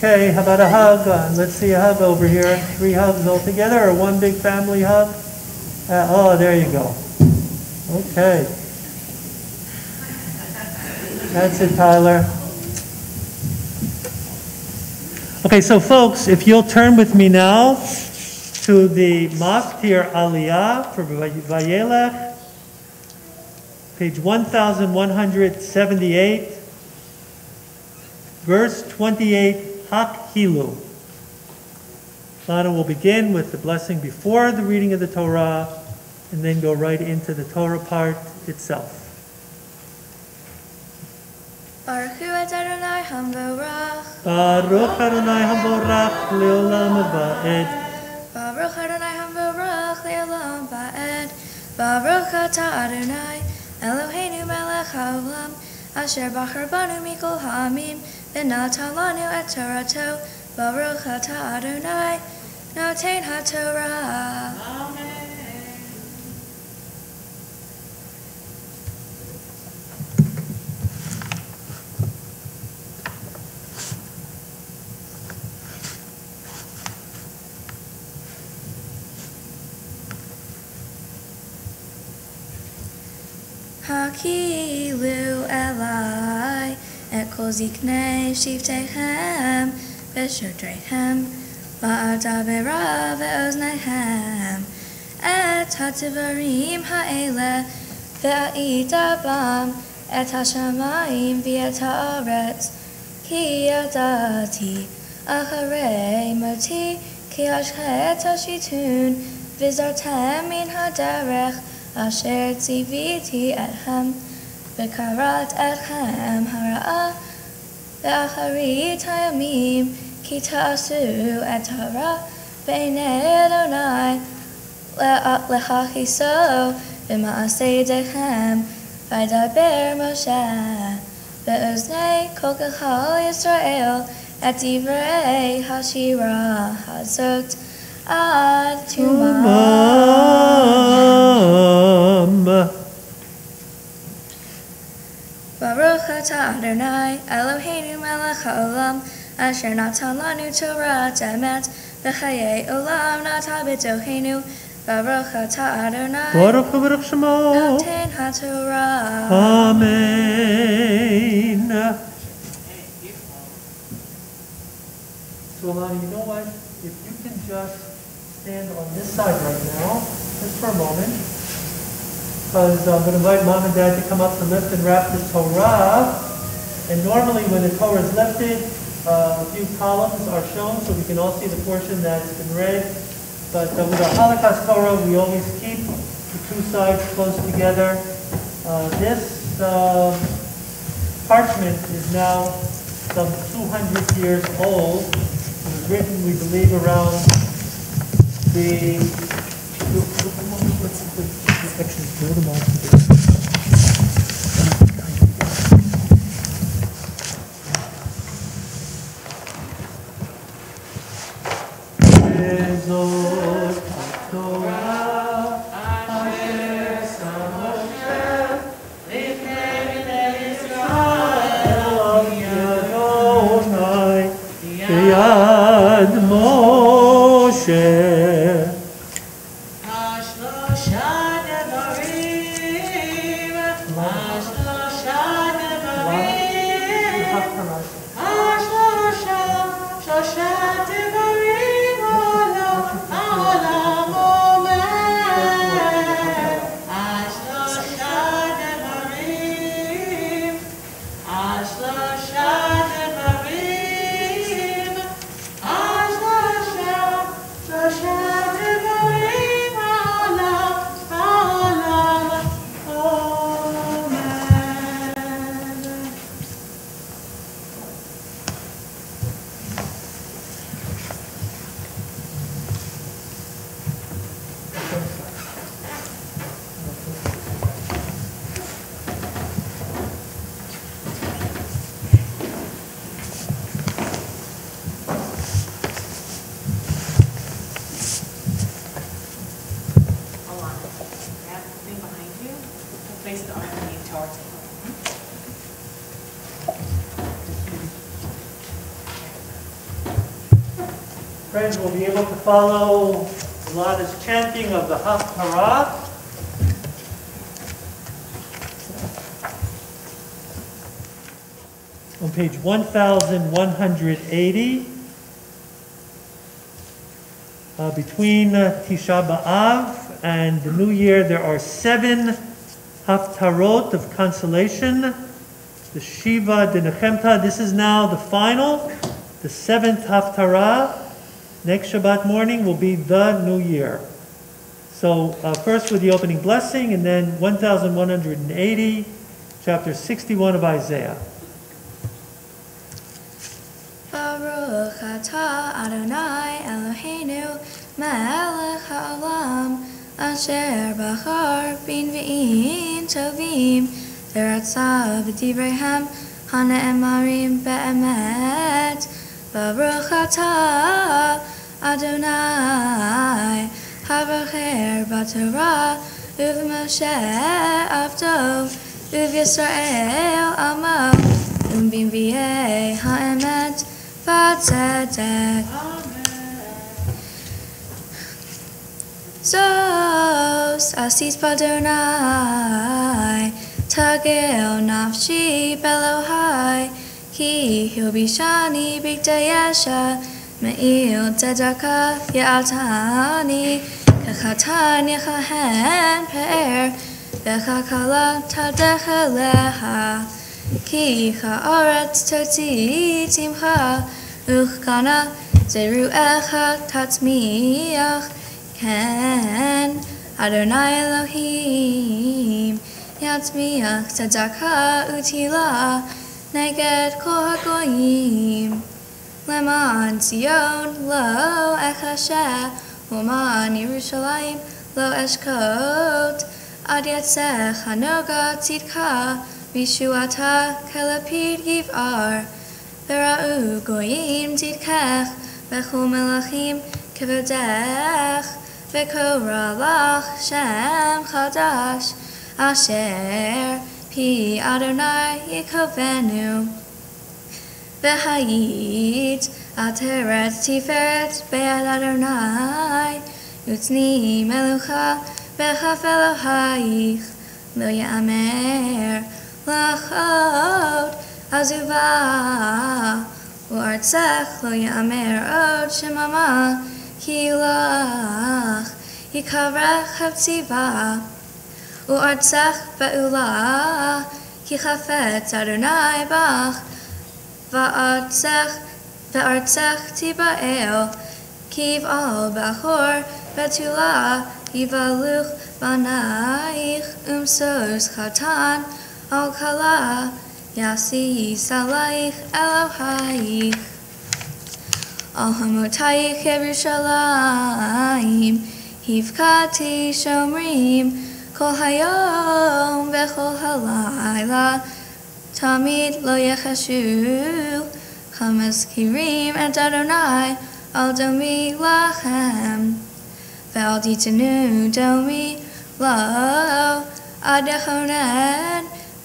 Okay, how about a hug? Uh, let's see a hug over here. Three hugs all together, or one big family hug? Uh, oh, there you go. Okay. That's it, Tyler. Okay, so folks, if you'll turn with me now to the Maftir Aliyah for Vayelech, page 1178, verse 28, Hak Hilu. Lana will begin with the blessing before the reading of the Torah and then go right into the Torah part itself. Baruch Adonai hamvorach, Baruch Adonai Hamborach Leolam Va'ed. Baruch Adonai hamvorach le'olam ba'ed, Baruch ata Adonai, Eloheinu melech haolam, Asher bachar banu mikol ha'amim, V'natan lanu et Torato, Baruch ata Adonai, Noten ha'Torah. Hakilu Elai, et kol ziknei shiftechem, v'shotrechem, va'adabera ve'oznehem, et hativarim ha'ele, ve'aita bam, et hashamayim v'et ha'aretz, ki yadati, acharei moti, ki ashchet hashitun, v'zartem min haderech, אשר ציוויתי אתכם, וקראת אתכם הרעה באחרית הימים, כי תעשו את הרע בעיני אדוני, להכיסו במעשה ידיכם, וידבר משה באוזני כל קהל ישראל את דברי השירה הזאת עד תומה. Baruch atah Adonai, Eloheinu melech haolam, asher natan lanu Torah emet, v'chayei olam nata b'toheinu, Baruch atah Adonai, Baruch Hu Baruch Shemo. noten haTorah. Amen. So Alana, you know what? If you can just stand on this side right now, just for a moment, because I'm going to invite mom and dad to come up to lift and wrap the Torah. And normally when the Torah is lifted, uh, a few columns are shown so we can all see the portion that's been read. But uh, with our Holocaust Torah, we always keep the two sides close together. Uh, This um, parchment is now some 200 years old. It was written, we believe, around the, actually, go 1180. Uh, between uh, Tisha B'Av and the New Year, there are seven Haftarot of consolation. The Shiva de Nechemta, this is now the final, the seventh Haftarah. Next Shabbat morning will be the New Year. So uh, first with the opening blessing, and then 1180, chapter 61 of Isaiah. Atah Adonai Eloheinu melech haolam asher bachar bin ve'in tovim v'ratzav v'divrehem hana'emarim be'emet Baruch atah Adonai havacher b'torah uv'moshe avdo uv'Yisrael amo v'tzedek Zos asis badonai Tagel nafshi belohai Ki hilbishani bigdayesha Me'il tedaka ya'atani Kachatan yachahen pe'er V'chakala tadecheleha Ki ha'aret toti timcha Uchkana zeru'echa tatzmiach Ken Adonai Elohim. Yatzmiach Tzedaka Utila Neged Kol HaGoyim Leman Lo Echashe Uman Yerushalayim Lo Eshkot. Ad Hanoga Tzidka Vishuata Kelapid Yiv'ar Vera'u Goyim Tzidkech Vechul Melachim Kevodech V'korah lach Shem Chadash Asher Pi Adonai Yikovenu V'hayit Ateret Tiferet Be'ad Adonai Utzni Melucha B'chaf Elohayich Lo Ya'amer Lachot Azuvah U'artzech Lo Ya'amer Od Shemama Ki Lach Yikarech Haptzivah U'artzech Be'ulah Ki Chafetz Adonai Bach Va'artzech Va'artzech Tiba'el Kiv al Bachor Betula Yivaluch banaich umsos chatan al kala yasi salaich Elohayich al hamotayich Yerushalayim hivkati shomrim kol hayom vechol halayla tamid lo yechashu chamazkirim et Adonai al domi lachem Val domi lo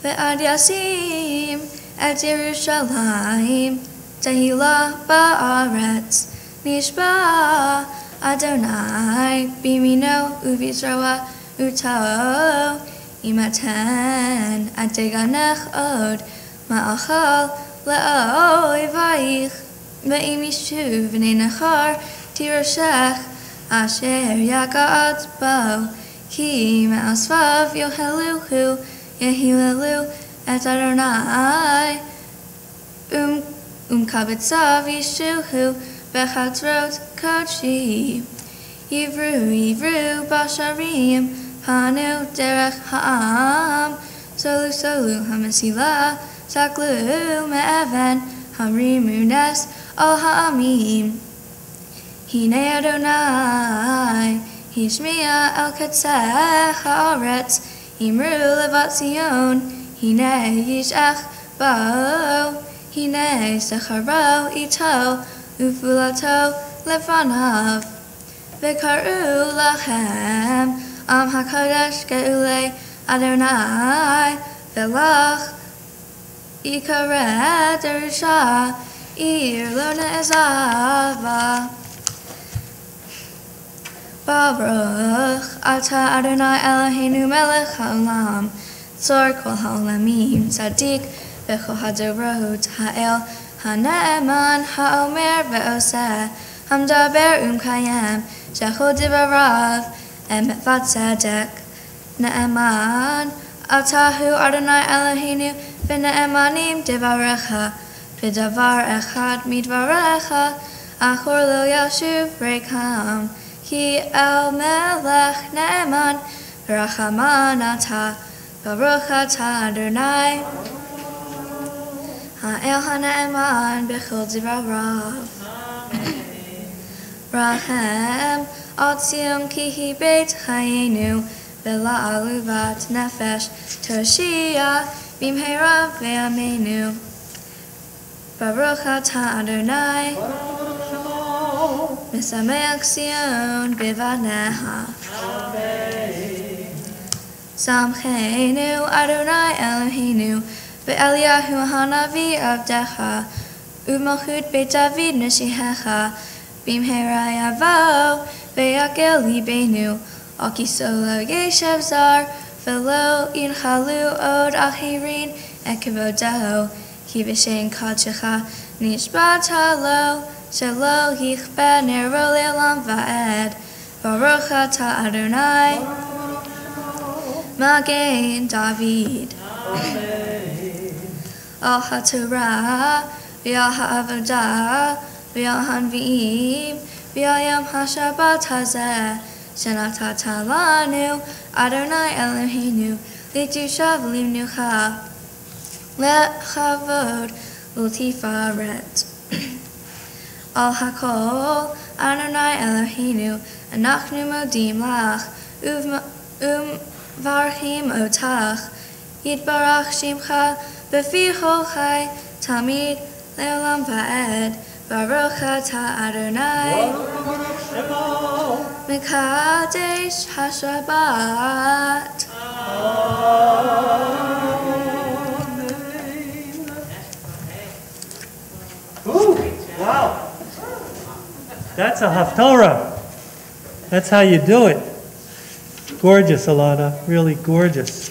ad Yehonan ve'ad yasim et Yerushalayim tehila ba'aretz nishba Adonai bimino uvisrawa uto imatan ateganech od ma'achal le'oivaich ve'im yishuv v'nei tiroshech Asher yakat bo ki ma'asvav yoheluhu yehilelu et Adonai um um kabetzav yishuhu bechatrot kodshi Yivru yivru basharim panu derech ha'am solu solu hamasila saklu me'even harimu nes al ha'amim Hine Adonai, Hishmiya el katzech haaretz, Imru levat Zion, Hine yishach bo, Hine secharo ito, Ufulato lefanav, V'karu lachem, Am hakadosh ge'ule Adonai, V'lach, Ikaret Erisha, Ir lo ne'ezava. Baruch Ata Adonai Eloheinu melech haolam Tzor kol haolamim Tzadik v'chol hadorot Ha'el ha'ne'eman Ha'omer ve'oseh Hamdaber umkayem Shechol divarav Emet v'tzedek Ne'eman Atahu Adonai Eloheinu V'ne'emanim divarecha V'davar echad midvarecha Achor lo yashuv rekam Ki el melech ne'eman v'rachaman ata Baruch ata Adonai. Ha'el ha'ne'eman b'chol divarav. Rahem al tzion ki hi beit chayenu V'la aluvat nefesh toshia bimheira ve'amenu. Baruch ata Adonai Misameach Sion bivaneha. Samchenu Adonai Eloheinu Ve'eliyahu hanavi avdecha U'malchut Beit David neshihecha Bimhera yavo Ve'yakel libenu Akisolo yeshev zar Velo inchalu od achirin Ekevodeho Ki v'shein kadshecha Nishbat halo Shelo yichbe nero le'olam va'ed Baruch ata Adonai Magen David Al haTorah V'al ha'avodah V'al hanvi'im V'al yom ha'shabbat hazeh Shenatata lanu Adonai Eloheinu Litushav limnucha Le'chavod Ultifaret Al hakol Adonai Eloheinu Anachnu modim lach Um varchim otach Yitbarach shimcha Befi chai Tamid leolam va'ed Baruch ata Adonai Mekadesh HaShabbat Ooh, wow. That's a Haftorah. That's how you do it. Gorgeous, Alana. Really gorgeous.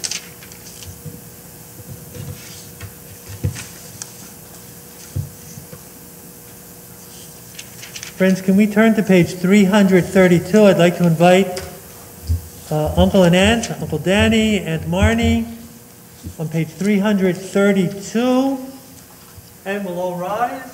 Friends, can we turn to page 332? I'd like to invite uh, Uncle and Aunt, Uncle Danny, Aunt Marnie, on page 332. And we'll all rise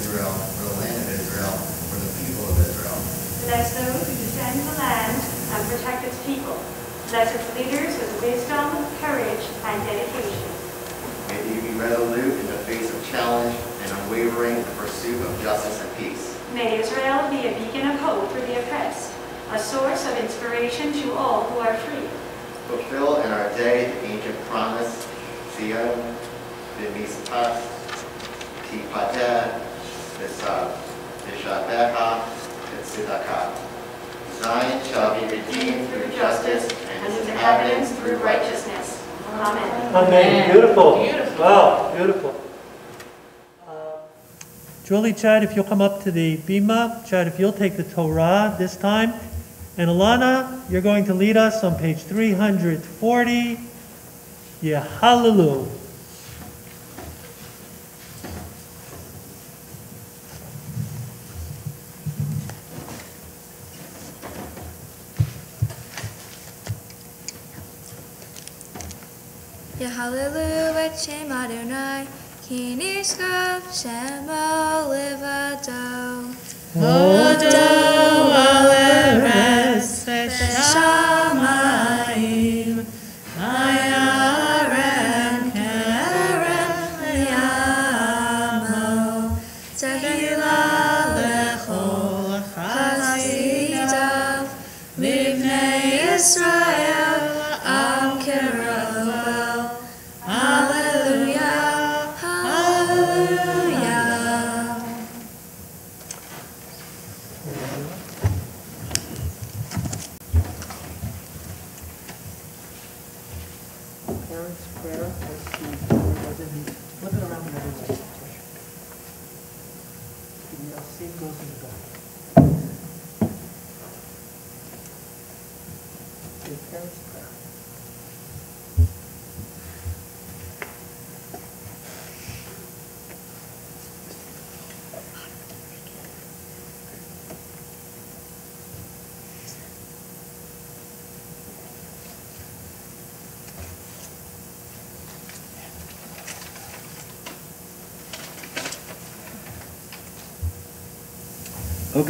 Israel, for the land of Israel, for the people of Israel. Let those who defend the land and protect its people. Let its leaders with wisdom, courage, and dedication. May they be resolute in the face of challenge and unwavering in the pursuit of justice and peace. May Israel be a beacon of hope for the oppressed, a source of inspiration to all who are free. Fulfill in our day the ancient promise, Zion, Bimizpat, Tipatah, Vishabeha, and Tzedakah. Zion shall be redeemed through justice and its inhabitants through righteousness. Amen. Amen. Beautiful. Beautiful. Wow, beautiful. Uh, Julie, Chad, if you'll come up to the bima. Chad, if you'll take the Torah this time. And Alana, you're going to lead us on page 340. Yeah, hallelujah. Et Shem Adonai, Ki nishkav Shemo levado. Odo al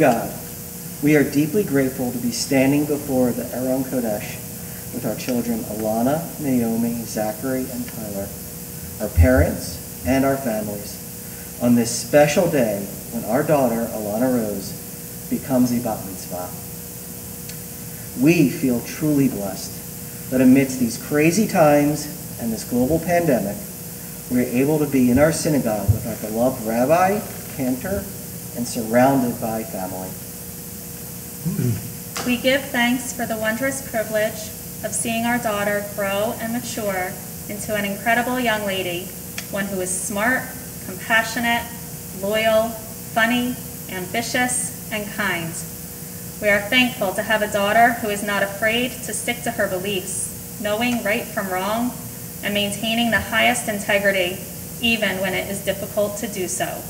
God, we are deeply grateful to be standing before the Aron Kodesh with our children Alana, Naomi, Zachary, and Tyler, our parents, and our families on this special day when our daughter, Alana Rose, becomes a bat mitzvah. We feel truly blessed that amidst these crazy times and this global pandemic, we are able to be in our synagogue with our beloved rabbi, cantor, and surrounded by family. Hmm. We give thanks for the wondrous privilege of seeing our daughter grow and mature into an incredible young lady, one who is smart, compassionate, loyal, funny, ambitious, and kind. We are thankful to have a daughter who is not afraid to stick to her beliefs, knowing right from wrong, and maintaining the highest integrity, even when it is difficult to do so.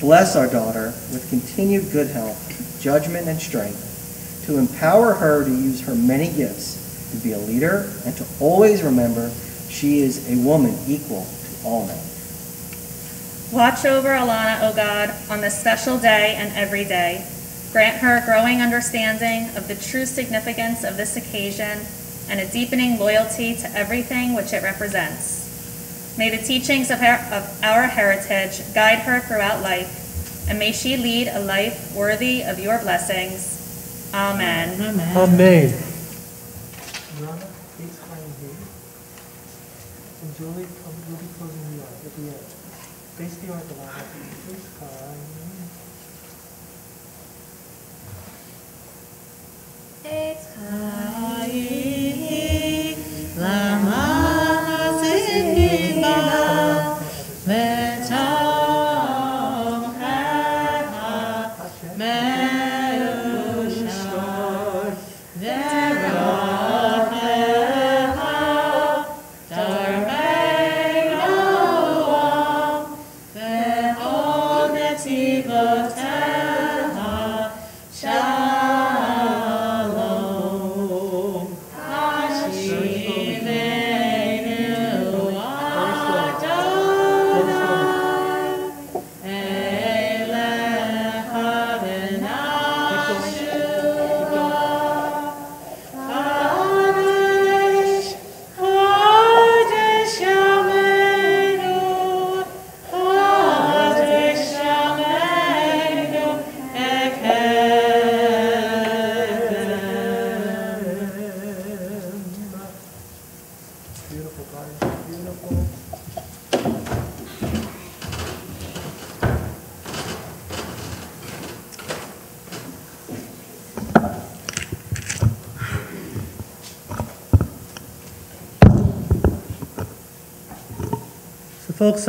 Bless our daughter with continued good health, judgment, and strength to empower her to use her many gifts to be a leader and to always remember she is a woman equal to all men. Watch over Alana, O God, on this special day and every day. Grant her a growing understanding of the true significance of this occasion and a deepening loyalty to everything which it represents. May the teachings of, her, of our heritage guide her throughout life, and may she lead a life worthy of your blessings. Amen. Amen. Rana, please find here. And Julie, you'll be closing the ark at the end. Face the ark, Alana. Please, kind. It's Chayi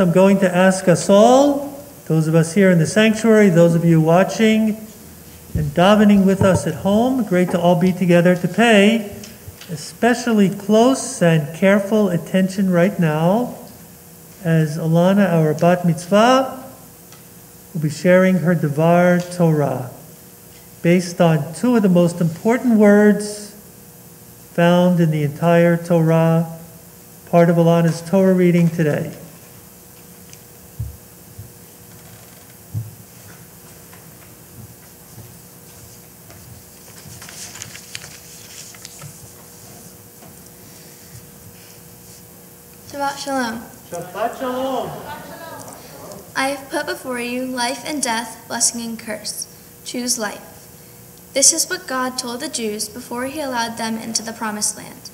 I'm going to ask us all, those of us here in the sanctuary, those of you watching and davening with us at home, great to all be together to pay especially close and careful attention right now as Alana, our bat mitzvah, will be sharing her Devar Torah based on two of the most important words found in the entire Torah, part of Alana's Torah reading today. Shabbat Shalom. Shabbat Shalom. I have put before you life and death, blessing and curse. Choose life. This is what God told the Jews before he allowed them into the promised land.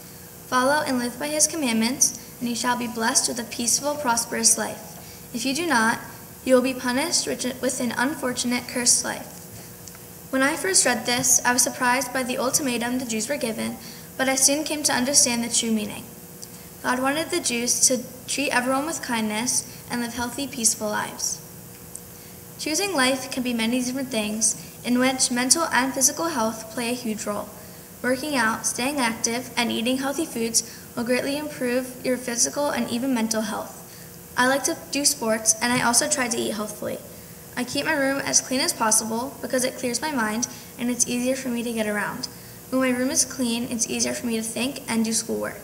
Follow and live by his commandments, and you shall be blessed with a peaceful, prosperous life. If you do not, you will be punished with an unfortunate, cursed life. When I first read this, I was surprised by the ultimatum the Jews were given, but I soon came to understand the true meaning. God wanted the Jews to treat everyone with kindness and live healthy, peaceful lives. Choosing life can be many different things, in which mental and physical health play a huge role. Working out, staying active, and eating healthy foods will greatly improve your physical and even mental health. I like to do sports, and I also try to eat healthfully. I keep my room as clean as possible because it clears my mind and it's easier for me to get around. When my room is clean, it's easier for me to think and do schoolwork.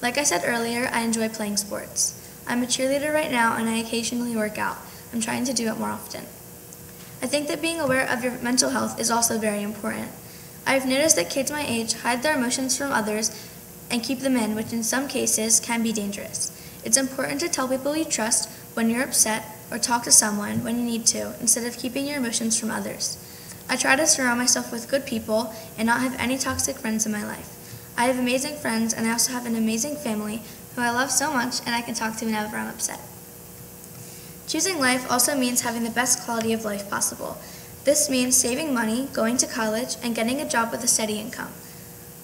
Like I said earlier, I enjoy playing sports. I'm a cheerleader right now and I occasionally work out. I'm trying to do it more often. I think that being aware of your mental health is also very important. I've noticed that kids my age hide their emotions from others and keep them in, which in some cases can be dangerous. It's important to tell people you trust when you're upset or talk to someone when you need to instead of keeping your emotions from others. I try to surround myself with good people and not have any toxic friends in my life. I have amazing friends, and I also have an amazing family who I love so much and I can talk to whenever I'm upset. Choosing life also means having the best quality of life possible. This means saving money, going to college, and getting a job with a steady income.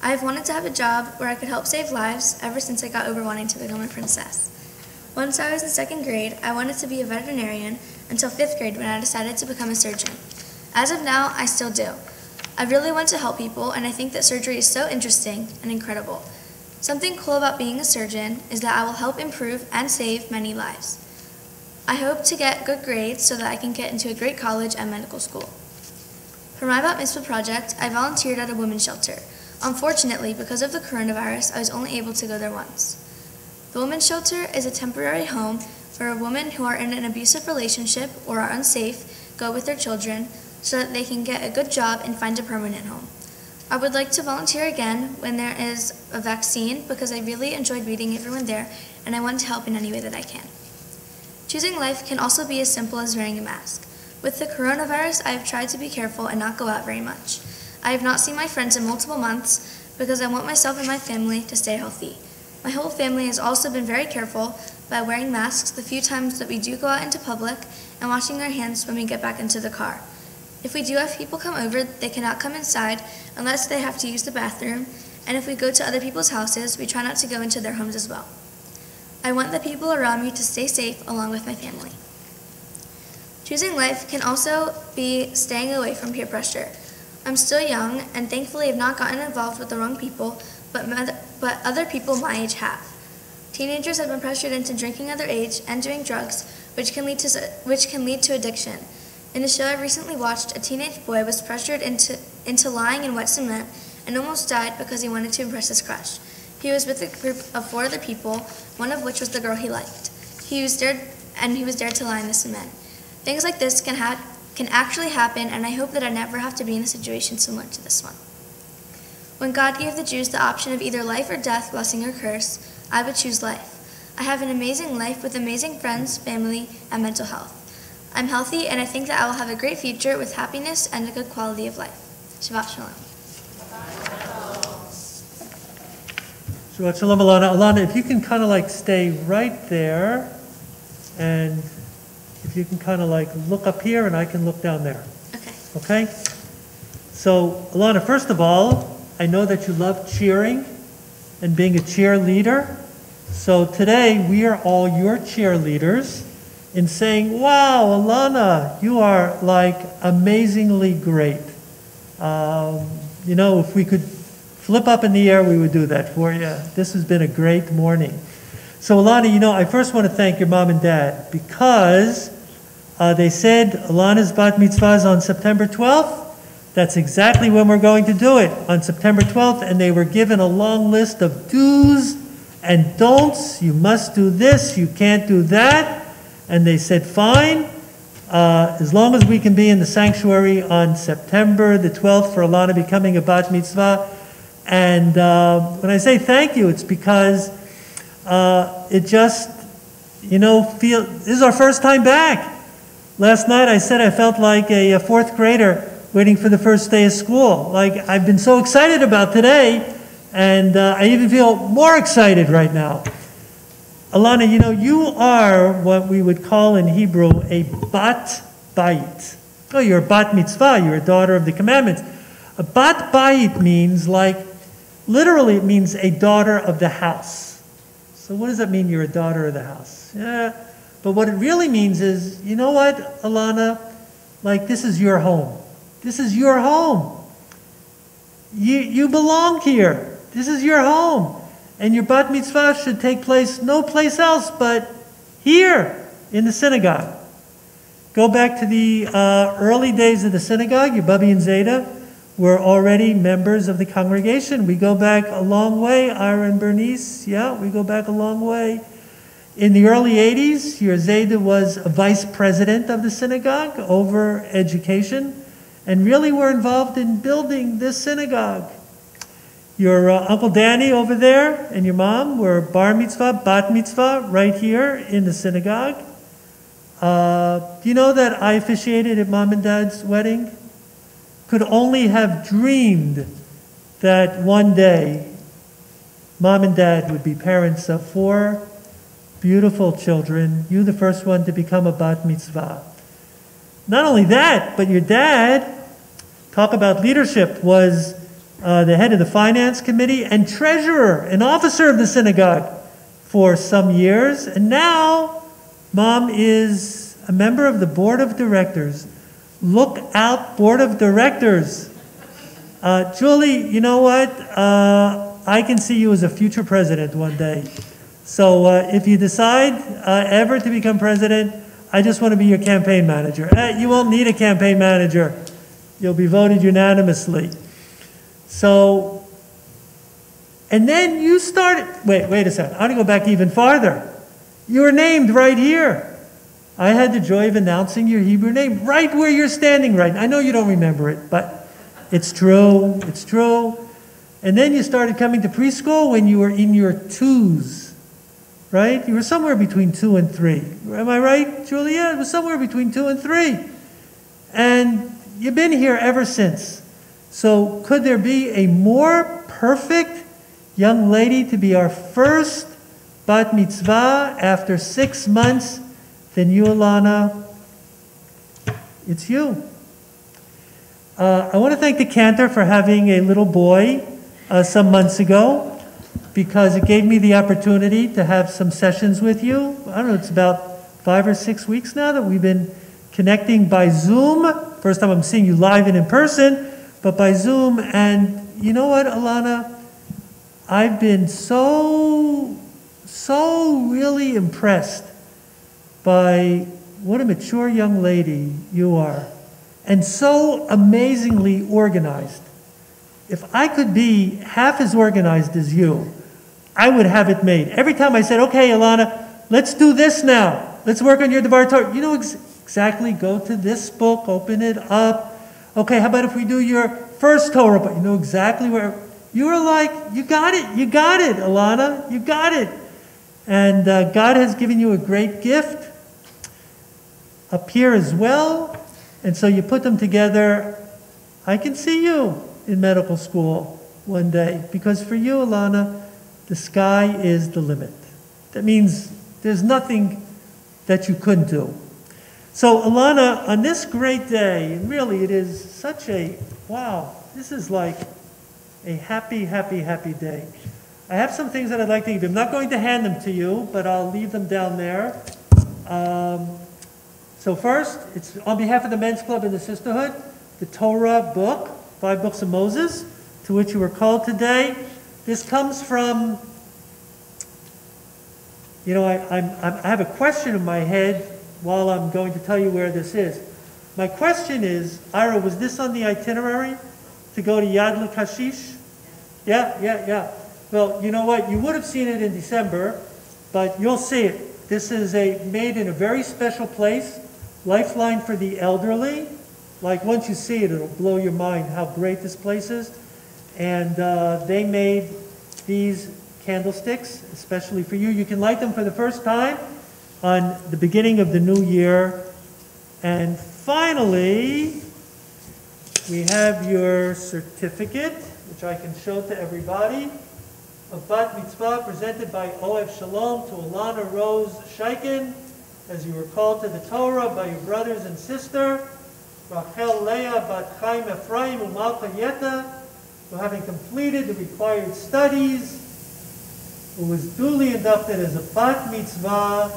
I have wanted to have a job where I could help save lives ever since I got over wanting to become a princess. Once I was in second grade, I wanted to be a veterinarian until fifth grade when I decided to become a surgeon. As of now, I still do. I really want to help people, and I think that surgery is so interesting and incredible. Something cool about being a surgeon is that I will help improve and save many lives. I hope to get good grades so that I can get into a great college and medical school. For my Bat Mitzvah project, I volunteered at a women's shelter. Unfortunately, because of the coronavirus, I was only able to go there once. The women's shelter is a temporary home where women who are in an abusive relationship or are unsafe go with their children so that they can get a good job and find a permanent home. I would like to volunteer again when there is a vaccine because I really enjoyed meeting everyone there and I want to help in any way that I can. Choosing life can also be as simple as wearing a mask. With the coronavirus, I have tried to be careful and not go out very much. I have not seen my friends in multiple months because I want myself and my family to stay healthy. My whole family has also been very careful by wearing masks the few times that we do go out into public and washing our hands when we get back into the car. If we do have people come over, they cannot come inside unless they have to use the bathroom, and if we go to other people's houses, we try not to go into their homes as well. I want the people around me to stay safe along with my family. Choosing life can also be staying away from peer pressure. I'm still young and thankfully have not gotten involved with the wrong people, but, but other people my age have. Teenagers have been pressured into drinking underage and doing drugs, which can lead to, which can lead to addiction. In a show I recently watched, a teenage boy was pressured into, into lying in wet cement and almost died because he wanted to impress his crush. He was with a group of four other people, one of which was the girl he liked. He was dared, and he was dared to lie in the cement. Things like this can, ha- can actually happen, and I hope that I never have to be in a situation similar to this one. When God gave the Jews the option of either life or death, blessing or curse, I would choose life. I have an amazing life with amazing friends, family, and mental health. I'm healthy, and I think that I will have a great future with happiness and a good quality of life. Shabbat Shalom. Shabbat Shalom, Alana. Alana, if you can kind of like stay right there, and if you can kind of like look up here, and I can look down there. Okay. Okay? So, Alana, first of all, I know that you love cheering and being a cheerleader. So today, we are all your cheerleaders in saying, wow, Alana, you are like amazingly great. Um, you know, if we could flip up in the air, we would do that for you. This has been a great morning. So, Alana, you know, I first want to thank your mom and dad because uh, they said Alana's bat mitzvah is on September 12th. That's exactly when we're going to do it, on September 12th. And they were given a long list of do's and don'ts. You must do this, you can't do that. And they said, fine, uh, as long as we can be in the sanctuary on September the 12th for Alana becoming a bat mitzvah. And uh, when I say thank you, it's because uh, it just, you know, feel this is our first time back. Last night I said I felt like a, a fourth grader waiting for the first day of school. Like I've been so excited about today, and uh, I even feel more excited right now. Alana, you know, you are what we would call in Hebrew a bat bayit. Oh, you're a bat mitzvah, you're a daughter of the commandments. A bat bayit means like, literally, it means a daughter of the house. So, what does that mean, you're a daughter of the house? Yeah, but what it really means is, you know what, Alana? Like, this is your home. This is your home. You, you belong here. This is your home. And your bat mitzvah should take place no place else but here in the synagogue. Go back to the uh, early days of the synagogue. Your Bubby and Zayda were already members of the congregation. We go back a long way. Ira and Bernice, yeah, we go back a long way. In the early 80s, your Zayda was a vice president of the synagogue over education and really were involved in building this synagogue. Your uh, Uncle Danny over there and your mom were bar mitzvah, bat mitzvah, right here in the synagogue. Uh, do you know that I officiated at mom and dad's wedding? Could only have dreamed that one day mom and dad would be parents of four beautiful children. You, the first one to become a bat mitzvah. Not only that, but your dad, talk about leadership, was uh, the head of the finance committee and treasurer, an officer of the synagogue for some years. And now, mom is a member of the board of directors. Look out, board of directors. Uh, Julie, you know what? Uh, I can see you as a future president one day. So uh, if you decide uh, ever to become president, I just want to be your campaign manager. Eh, you won't need a campaign manager. You'll be voted unanimously. So, and then you started, wait, wait a second. I want to go back even farther. You were named right here. I had the joy of announcing your Hebrew name right where you're standing right now. I know you don't remember it, but it's true. It's true. And then you started coming to preschool when you were in your twos, right? You were somewhere between two and three. Am I right, Julia? It was somewhere between two and three. And you've been here ever since. So, could there be a more perfect young lady to be our first bat mitzvah after six months than you, Alana? It's you. Uh, I want to thank the cantor for having a little boy uh, some months ago because it gave me the opportunity to have some sessions with you. I don't know, it's about five or six weeks now that we've been connecting by Zoom. First time I'm seeing you live and in person but by Zoom. And you know what, Alana? I've been so, so really impressed by what a mature young lady you are, and so amazingly organized. If I could be half as organized as you, I would have it made. Every time I said, okay, Alana, let's do this now. Let's work on your Devar Torah. You know ex- exactly, go to this book, open it up, Okay, how about if we do your first Torah? But you know exactly where. You were like, you got it, you got it, Alana, you got it. And uh, God has given you a great gift up here as well. And so you put them together. I can see you in medical school one day because for you, Alana, the sky is the limit. That means there's nothing that you couldn't do. So, Alana, on this great day, and really it is such a wow, this is like a happy, happy, happy day. I have some things that I'd like to give you. I'm not going to hand them to you, but I'll leave them down there. Um, so first, it's on behalf of the Men's Club and the Sisterhood, the Torah book, Five Books of Moses, to which you were called today. This comes from, you know, I, I'm, I'm, I have a question in my head while I'm going to tell you where this is. My question is, Ira, was this on the itinerary to go to Yad Lakashish? Yeah, yeah, yeah. Well, you know what? You would have seen it in December, but you'll see it. This is a made in a very special place, Lifeline for the elderly. Like once you see it, it'll blow your mind how great this place is. And uh, they made these candlesticks, especially for you. You can light them for the first time on the beginning of the new year. And finally, we have your certificate, which I can show to everybody, of Bat Mitzvah presented by Ohev Shalom to Alana Rose Shaikin, as you were called to the Torah by your brothers and sister, Rachel Leah Bat Chaim Ephraim Umalka Yeta, who having completed the required studies, who was duly inducted as a Bat Mitzvah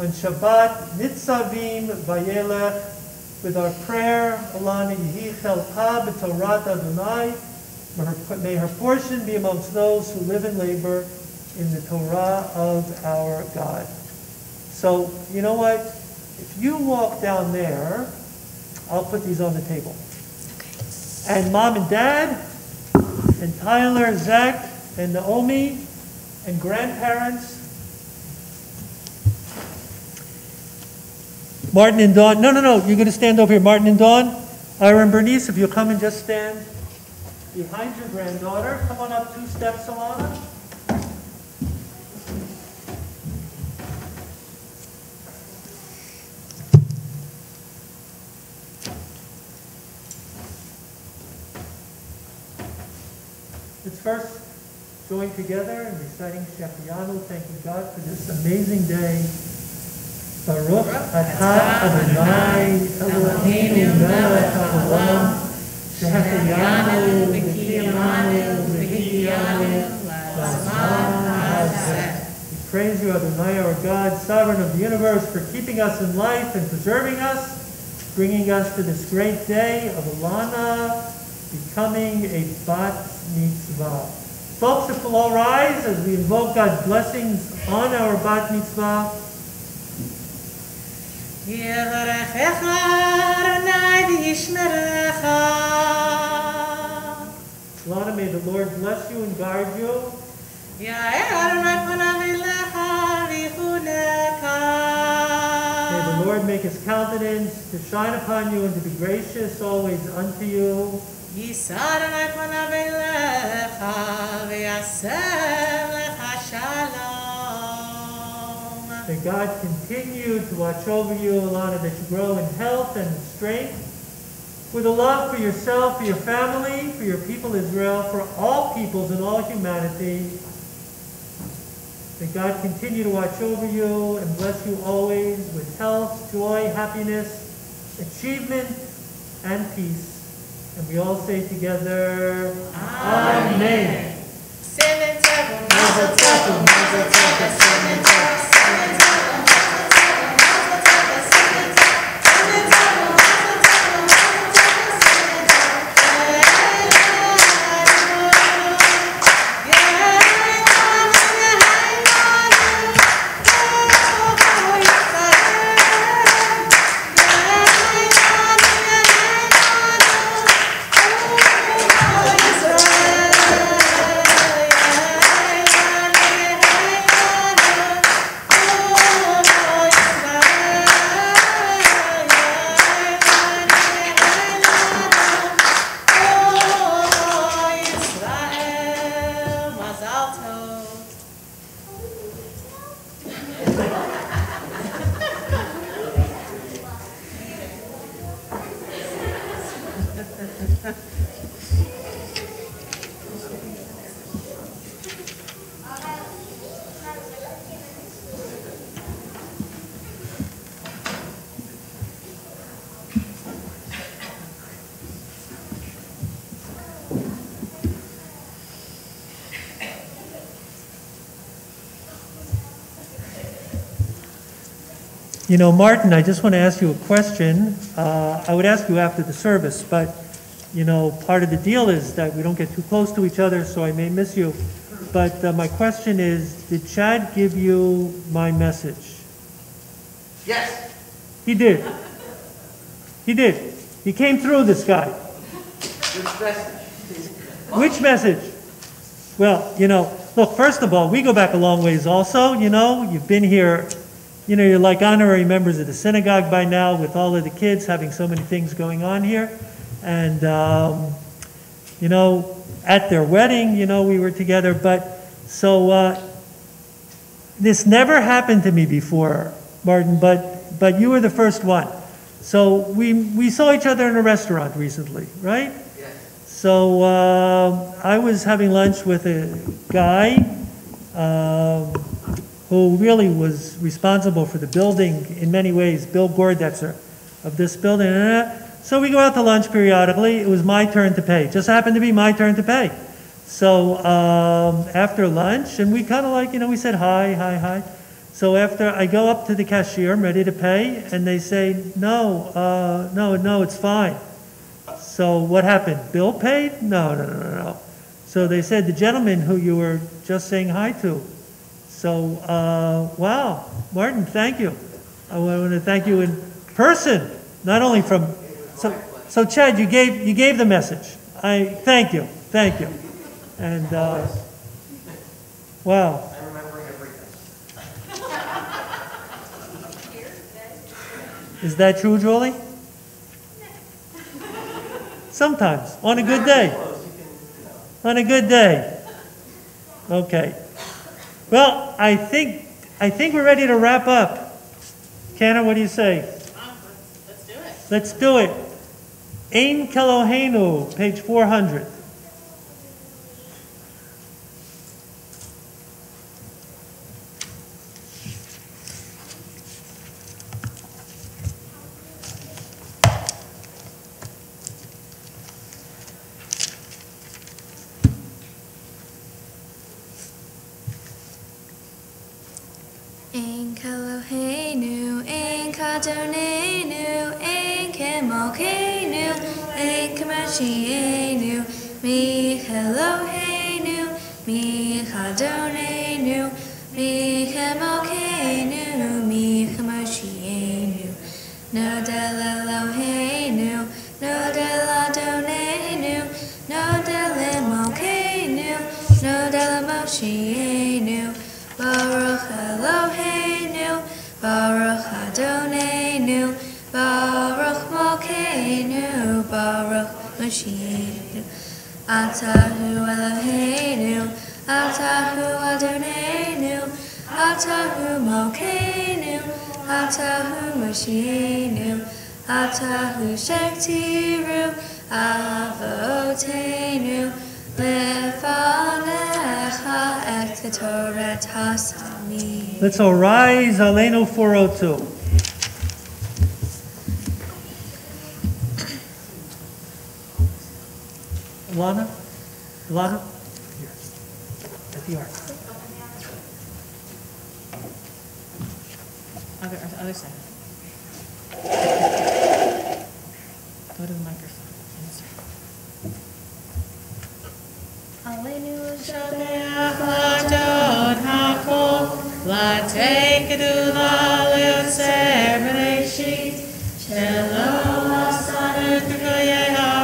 on Shabbat Nitzavim Vayelech, with our prayer, Alana Yehi Chelka B'Torat Adonai, May her portion be amongst those who live in labor in the Torah of our God. So, you know what? If you walk down there, I'll put these on the table. And mom and dad, and Tyler, Zach, and Naomi, and grandparents, Martin and Dawn. No, no, no. You're going to stand over here. Martin and Dawn. Ira and Bernice, if you'll come and just stand behind your granddaughter. Come on up two steps, Alana. Let's first join together and reciting Shehecheyanu, thanking God for this amazing day. Baruch atah Adonai Eloheinu melech haolam Shehecheyanu v'kiyamanu v'higiyanu we praise you, Adonai, our God, sovereign of the universe, for keeping us in life and preserving us, bringing us to this great day of Alana becoming a bat mitzvah. Folks, if we'll all rise as we invoke God's blessings on our bat mitzvah. יברכך אדוני וישמרך. Lana, may the Lord bless you and guard you. יאר אדוני פניו אליך ויחונך. May the Lord make his countenance to shine upon you and to be gracious always unto you. יישא אדוני פניו אליך ויעשה לך שלום. May God continue to watch over you, Alana, that you grow in health and strength, with a love for yourself, for your family, for your people Israel, for all peoples and all humanity. May God continue to watch over you and bless you always with health, joy, happiness, achievement, and peace. And we all say together, Amen. Mazel you know, Martin, I just want to ask you a question. Uh, I would ask you after the service, but, you know, part of the deal is that we don't get too close to each other, so I may miss you. But uh, my question is, did Chad give you my message? Yes. He did. He did. He came through, this guy. Which message? Which message? Well, you know, look, first of all, we go back a long ways also, you know. You've been here, you know, you're like honorary members of the synagogue by now with all of the kids having so many things going on here. And, um, you know, at their wedding, you know, we were together. But so uh, this never happened to me before, Martin, but, but you were the first one. So we, we saw each other in a restaurant recently, right? Yes. So uh, I was having lunch with a guy um, who really was responsible for the building in many ways, Bill Gordetzer of this building. So we go out to lunch periodically. It was my turn to pay. It Just happened to be my turn to pay. So um, after lunch, and we kind of like, you know, we said hi, hi, hi. So after I go up to the cashier, I'm ready to pay, and they say, no, uh, no, no, it's fine. So what happened? Bill paid? No, no, no, no, no. So they said the gentleman who you were just saying hi to. So, uh, wow, Martin, thank you. I want to thank you in person, not only from. So, so Chad, you gave you gave the message. I thank you, thank you, and uh, wow. I remember everything. Is that true, Julie? Sometimes, on a good day. On a good day. Okay. Well, I think I think we're ready to wrap up. Canna, what do you say? Let's do it. Let's do it. Ein Kelohenu, page 400. Ein Kelohenu, Ein Kadonenu, Ein Kemokenu, Ein Kamashienu, Mi Elohenu, Mi Kadonenu, Mi Kemokenu, Adonenu, Baruch Malkeinu, Baruch Moshiach. Atahu Eloheinu, Atahu Adonenu, Atahu Malkeinu, Atahu Moshiach. Atahu Shektiru, Tasami. Let's all rise, Aleno 402. Alana? Alana? Here. At the ark. Other, other side. Go to the microphone. Alenu Shabeach Ladon Hakol, Latei Kedula Leoser Bereshit, Shelo Asanu Kikoye Haratzot,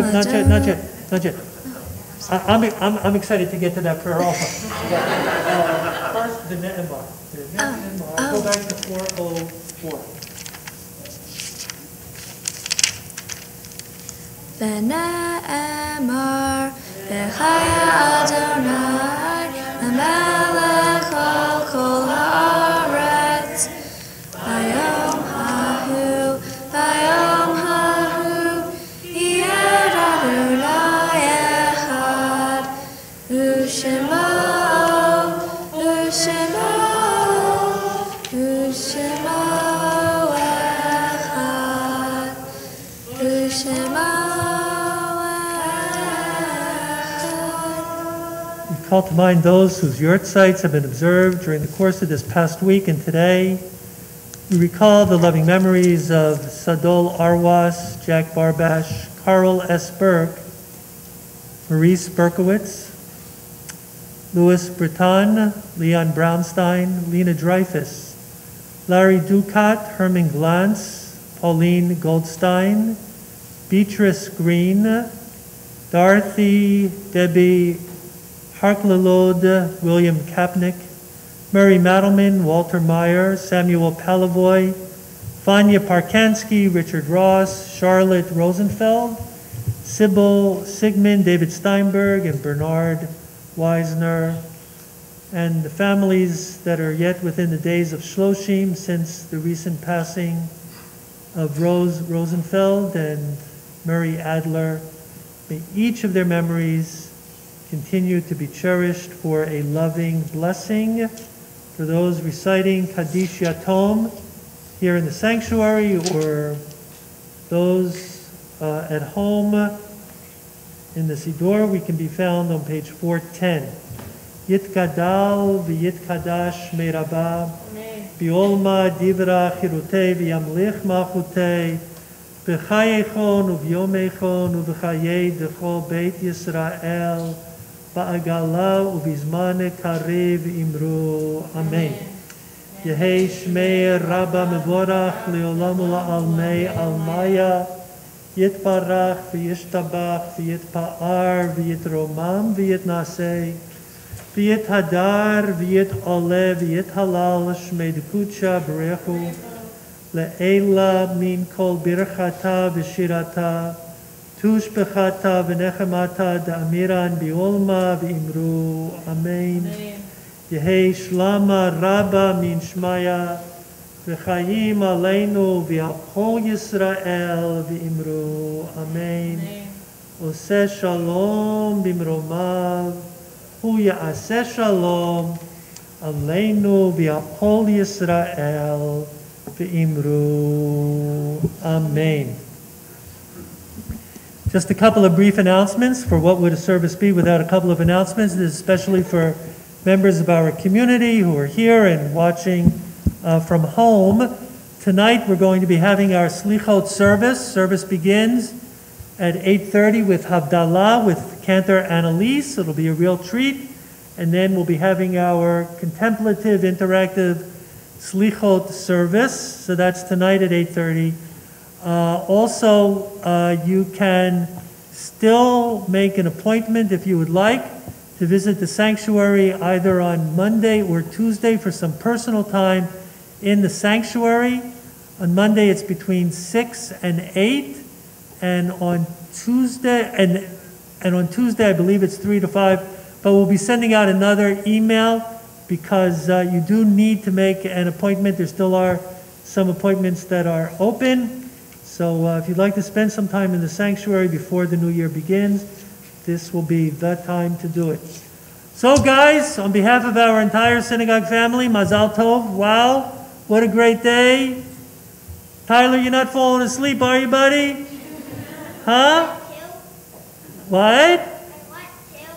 Not yet, not yet, not yet. I, am I'm, I'm excited to get to that prayer also. first, the net. The oh. Go back to 404. The the call to mind those whose yahrzeits have been observed during the course of this past week and today. We recall the loving memories of Sadol Arwas, Jack Barbash, Carl S. Burke, Maurice Berkowitz, Louis Breton, Leon Brownstein, Lena Dreyfus, Larry Ducat, Herman Glantz, Pauline Goldstein, Beatrice Green, Dorothy Debbie Harklalod, William Kapnick, Murray Madelman, Walter Meyer, Samuel Palavoy, Vanya Parkansky, Richard Ross, Charlotte Rosenfeld, Sybil Sigmund, David Steinberg, and Bernard Weisner, and the families that are yet within the days of Shloshim since the recent passing of Rose Rosenfeld and Murray Adler. May each of their memories continue to be cherished for a loving blessing. For those reciting Kaddish Yatom here in the sanctuary or those uh, at home in the Siddur, we can be found on page 410. Yitkadal v'yitkadash me'rabah biolma divra chirutei v'yamlich malchutei b'chayechon uvyomechon uv'chayei d'chol beit Yisrael בעגלה ובזמן קריב אמרו אמן. יהי שמי רבה מבורך לעולם ולעלמי עלמיה, יתברך וישתבח ויתפאר ויתרומם ויתנשא, ויתהדר ויתעולה ויתהלל שמי דקודשה ברכו, לעילה מן כל ברכתה ושירתה. Tushbechata v'nechemata da'amiran bi'olma v'imru. Amen. Yehei shlama rabba min shmaya v'chayim aleinu v'al kol Yisrael v'imru. Amen. Oseh shalom b'imromav hu ya'aseh shalom aleinu v'al kol Yisrael v'imru. Amen just a couple of brief announcements for what would a service be without a couple of announcements, especially for members of our community who are here and watching uh, from home. Tonight we're going to be having our Slichot service. Service begins at 8.30 with Havdalah with Cantor Annalise. It'll be a real treat. And then we'll be having our contemplative, interactive Slichot service. So that's tonight at 8.30. Uh, also, uh, you can still make an appointment if you would like to visit the sanctuary either on Monday or Tuesday for some personal time in the sanctuary. On Monday, it's between 6 and 8, and on Tuesday, and, and on Tuesday, I believe it's 3 to 5, but we'll be sending out another email because uh, you do need to make an appointment. There still are some appointments that are open. So uh, if you'd like to spend some time in the sanctuary before the new year begins, this will be the time to do it. So guys, on behalf of our entire synagogue family, Mazal Tov, wow, what a great day. Tyler, you're not falling asleep, are you, buddy? Huh? What?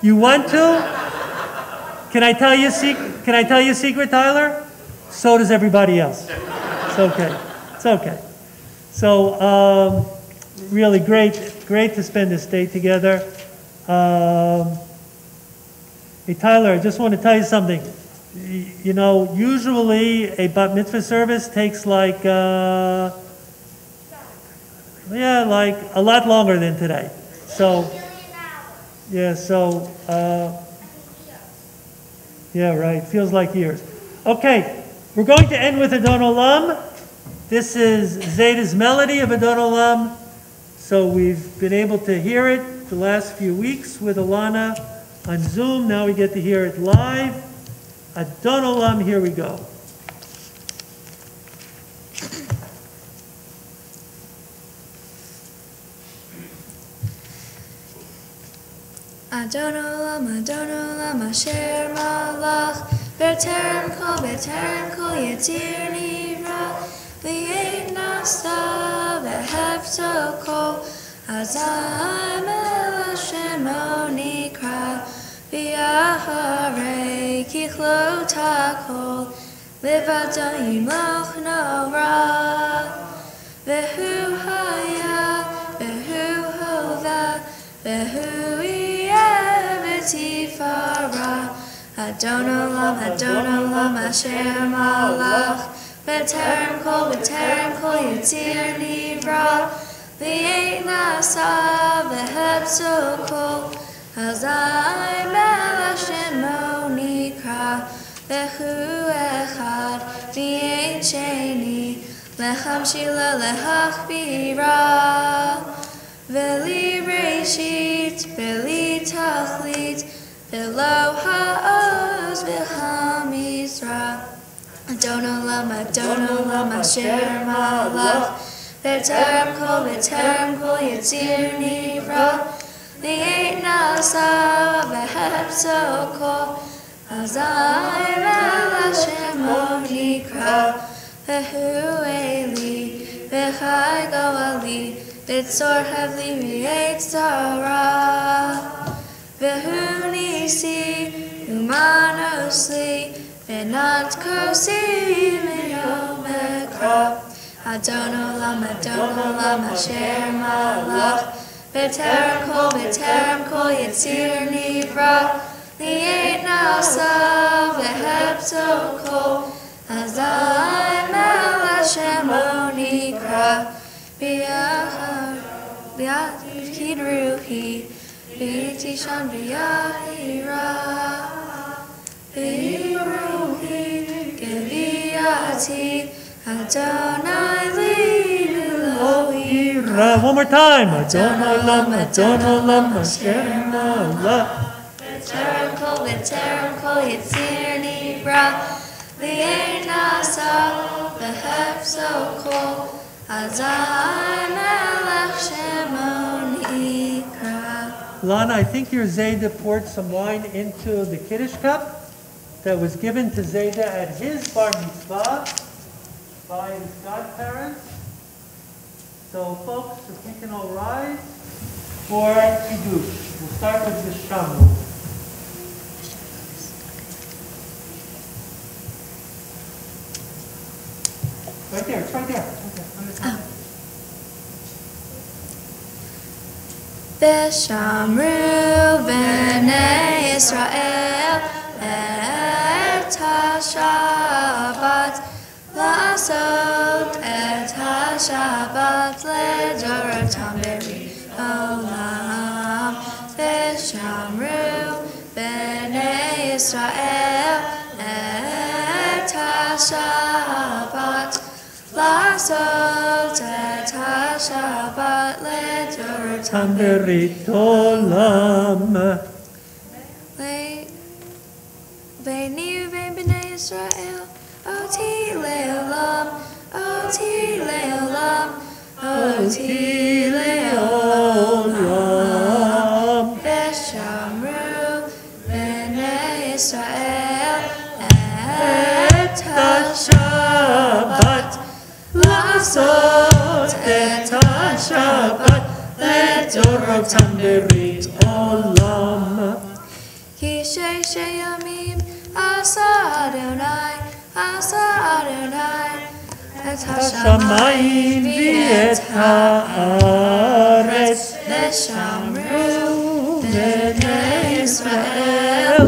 You want to? Can I tell you a secret? Can I tell you a secret, Tyler? So does everybody else. It's okay. It's okay. So, um, really great, great to spend this day together. Um, hey, Tyler, I just want to tell you something. You know, usually a bat mitzvah service takes like, uh, yeah, like a lot longer than today. So, yeah, so, uh, yeah, right. Feels like years. Okay, we're going to end with Adon Olam. This is Zayda's melody of Adon Olam. So we've been able to hear it the last few weeks with Alana on Zoom. Now we get to hear it live. Adon Olam, here we go. Adon olam, Adon olam, asher malach, b'terem kol, b'terem kol, yetzir nivra, v'yein nasa, v'hefto kol, azai mel Hashem o nikra, v'yaharei kichlo takol, livadon yimloch no ra, v'hu haya, v'hu hova, v'hu Tifara, Adon Olam, Adon Olam, Asher Malach, B'terem Kol, B'terem Kol, Yitzir Nivra, V'yein Nasa, V'hepso Kol, Hazai Mel Hashem O Nikra, V'hu Echad, V'yein Sheni, Lecham Shila, Lechach Bira, Veli Reshit, Veli Tachlit, Velo Ha'oz. Adon Olam, Adon Olam, Asher Malach, V'terem Kol, V'terem Kol, Yitzir Nivra, V'yet Nasa, V'hepso Kol, Azai Mel Hashem O Nikra, V'hu Eli, V'chai Goali, Bitzor Havli V'yetzara, V'hu Nisi, Umanosli, V'nat Kosi, V'yom Ekra, Adon Olam, Adon Olam, Asher Malach, B'terem Kol, B'terem Kol, Yitzir Nivra, Li'et Nasa, V'hepto Kol, Azai Mel Hashem O Nikra, B'yachar, B'yachid Ruhi, B'yitishan B'yahira, B'yiruhi, Geviyati, Adonai Li, One more time. Adon Olam, Adon Olam, Asher Malach. B'terem Kol, B'terem Kol, Yitzir Nivra, V'yein Nasa, V'hepso Kol, Azai Melech Shemo Lana, I think your Zayda poured some wine into the Kiddush cup that was given to Zayda at his bar mitzvah by his godparents. So folks, if we can all rise for Kiddush. We'll start with the Shamu. Right there, it's right there. It's right and et ha-shabbat, la'asot et ha-shabbat, le'dor tam beri olam, v'shamru b'nei Yisrael, et ha-shabbat, la'asot et ha-shabbat, le'dor tam beri olam, ובין בני ישראל, אותי לעולם, אותי לעולם, אותי לעולם. ושמרו בני ישראל את השבת, לעשות את השבת לדורותם ברית עולם. כי שש ימים עשה אדוני, עשה אדוני, את השמיים ואת הארץ ושמרו בני ישראל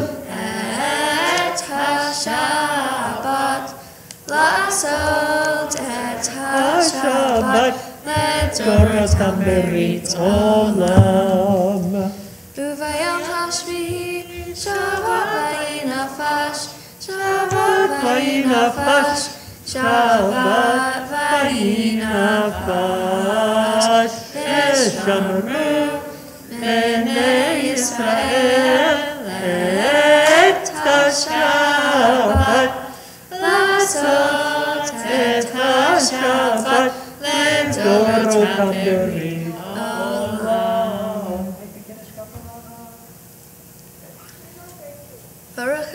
את השבת לעשות את השבת לדורותם ברית עולם. וביום השביעי فإن فات شابت فإن فات الشمر من إسرائيل تشابت فصوت تشابت لن تركب الريح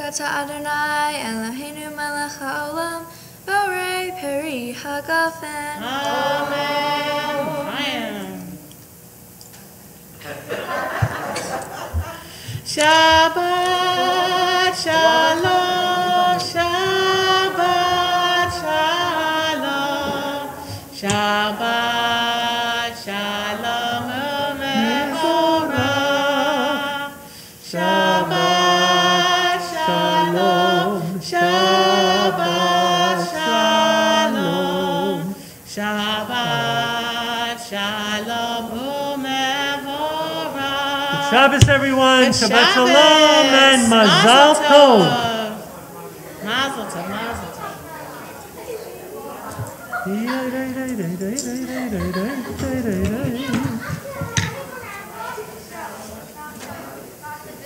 אתה אדוני אלוהינו מלך העולם בורא פרי הגפן Shabbat Shabbos, everyone. Shabbat. Shalom and Mazal tov, mazel tov. Mazel tov.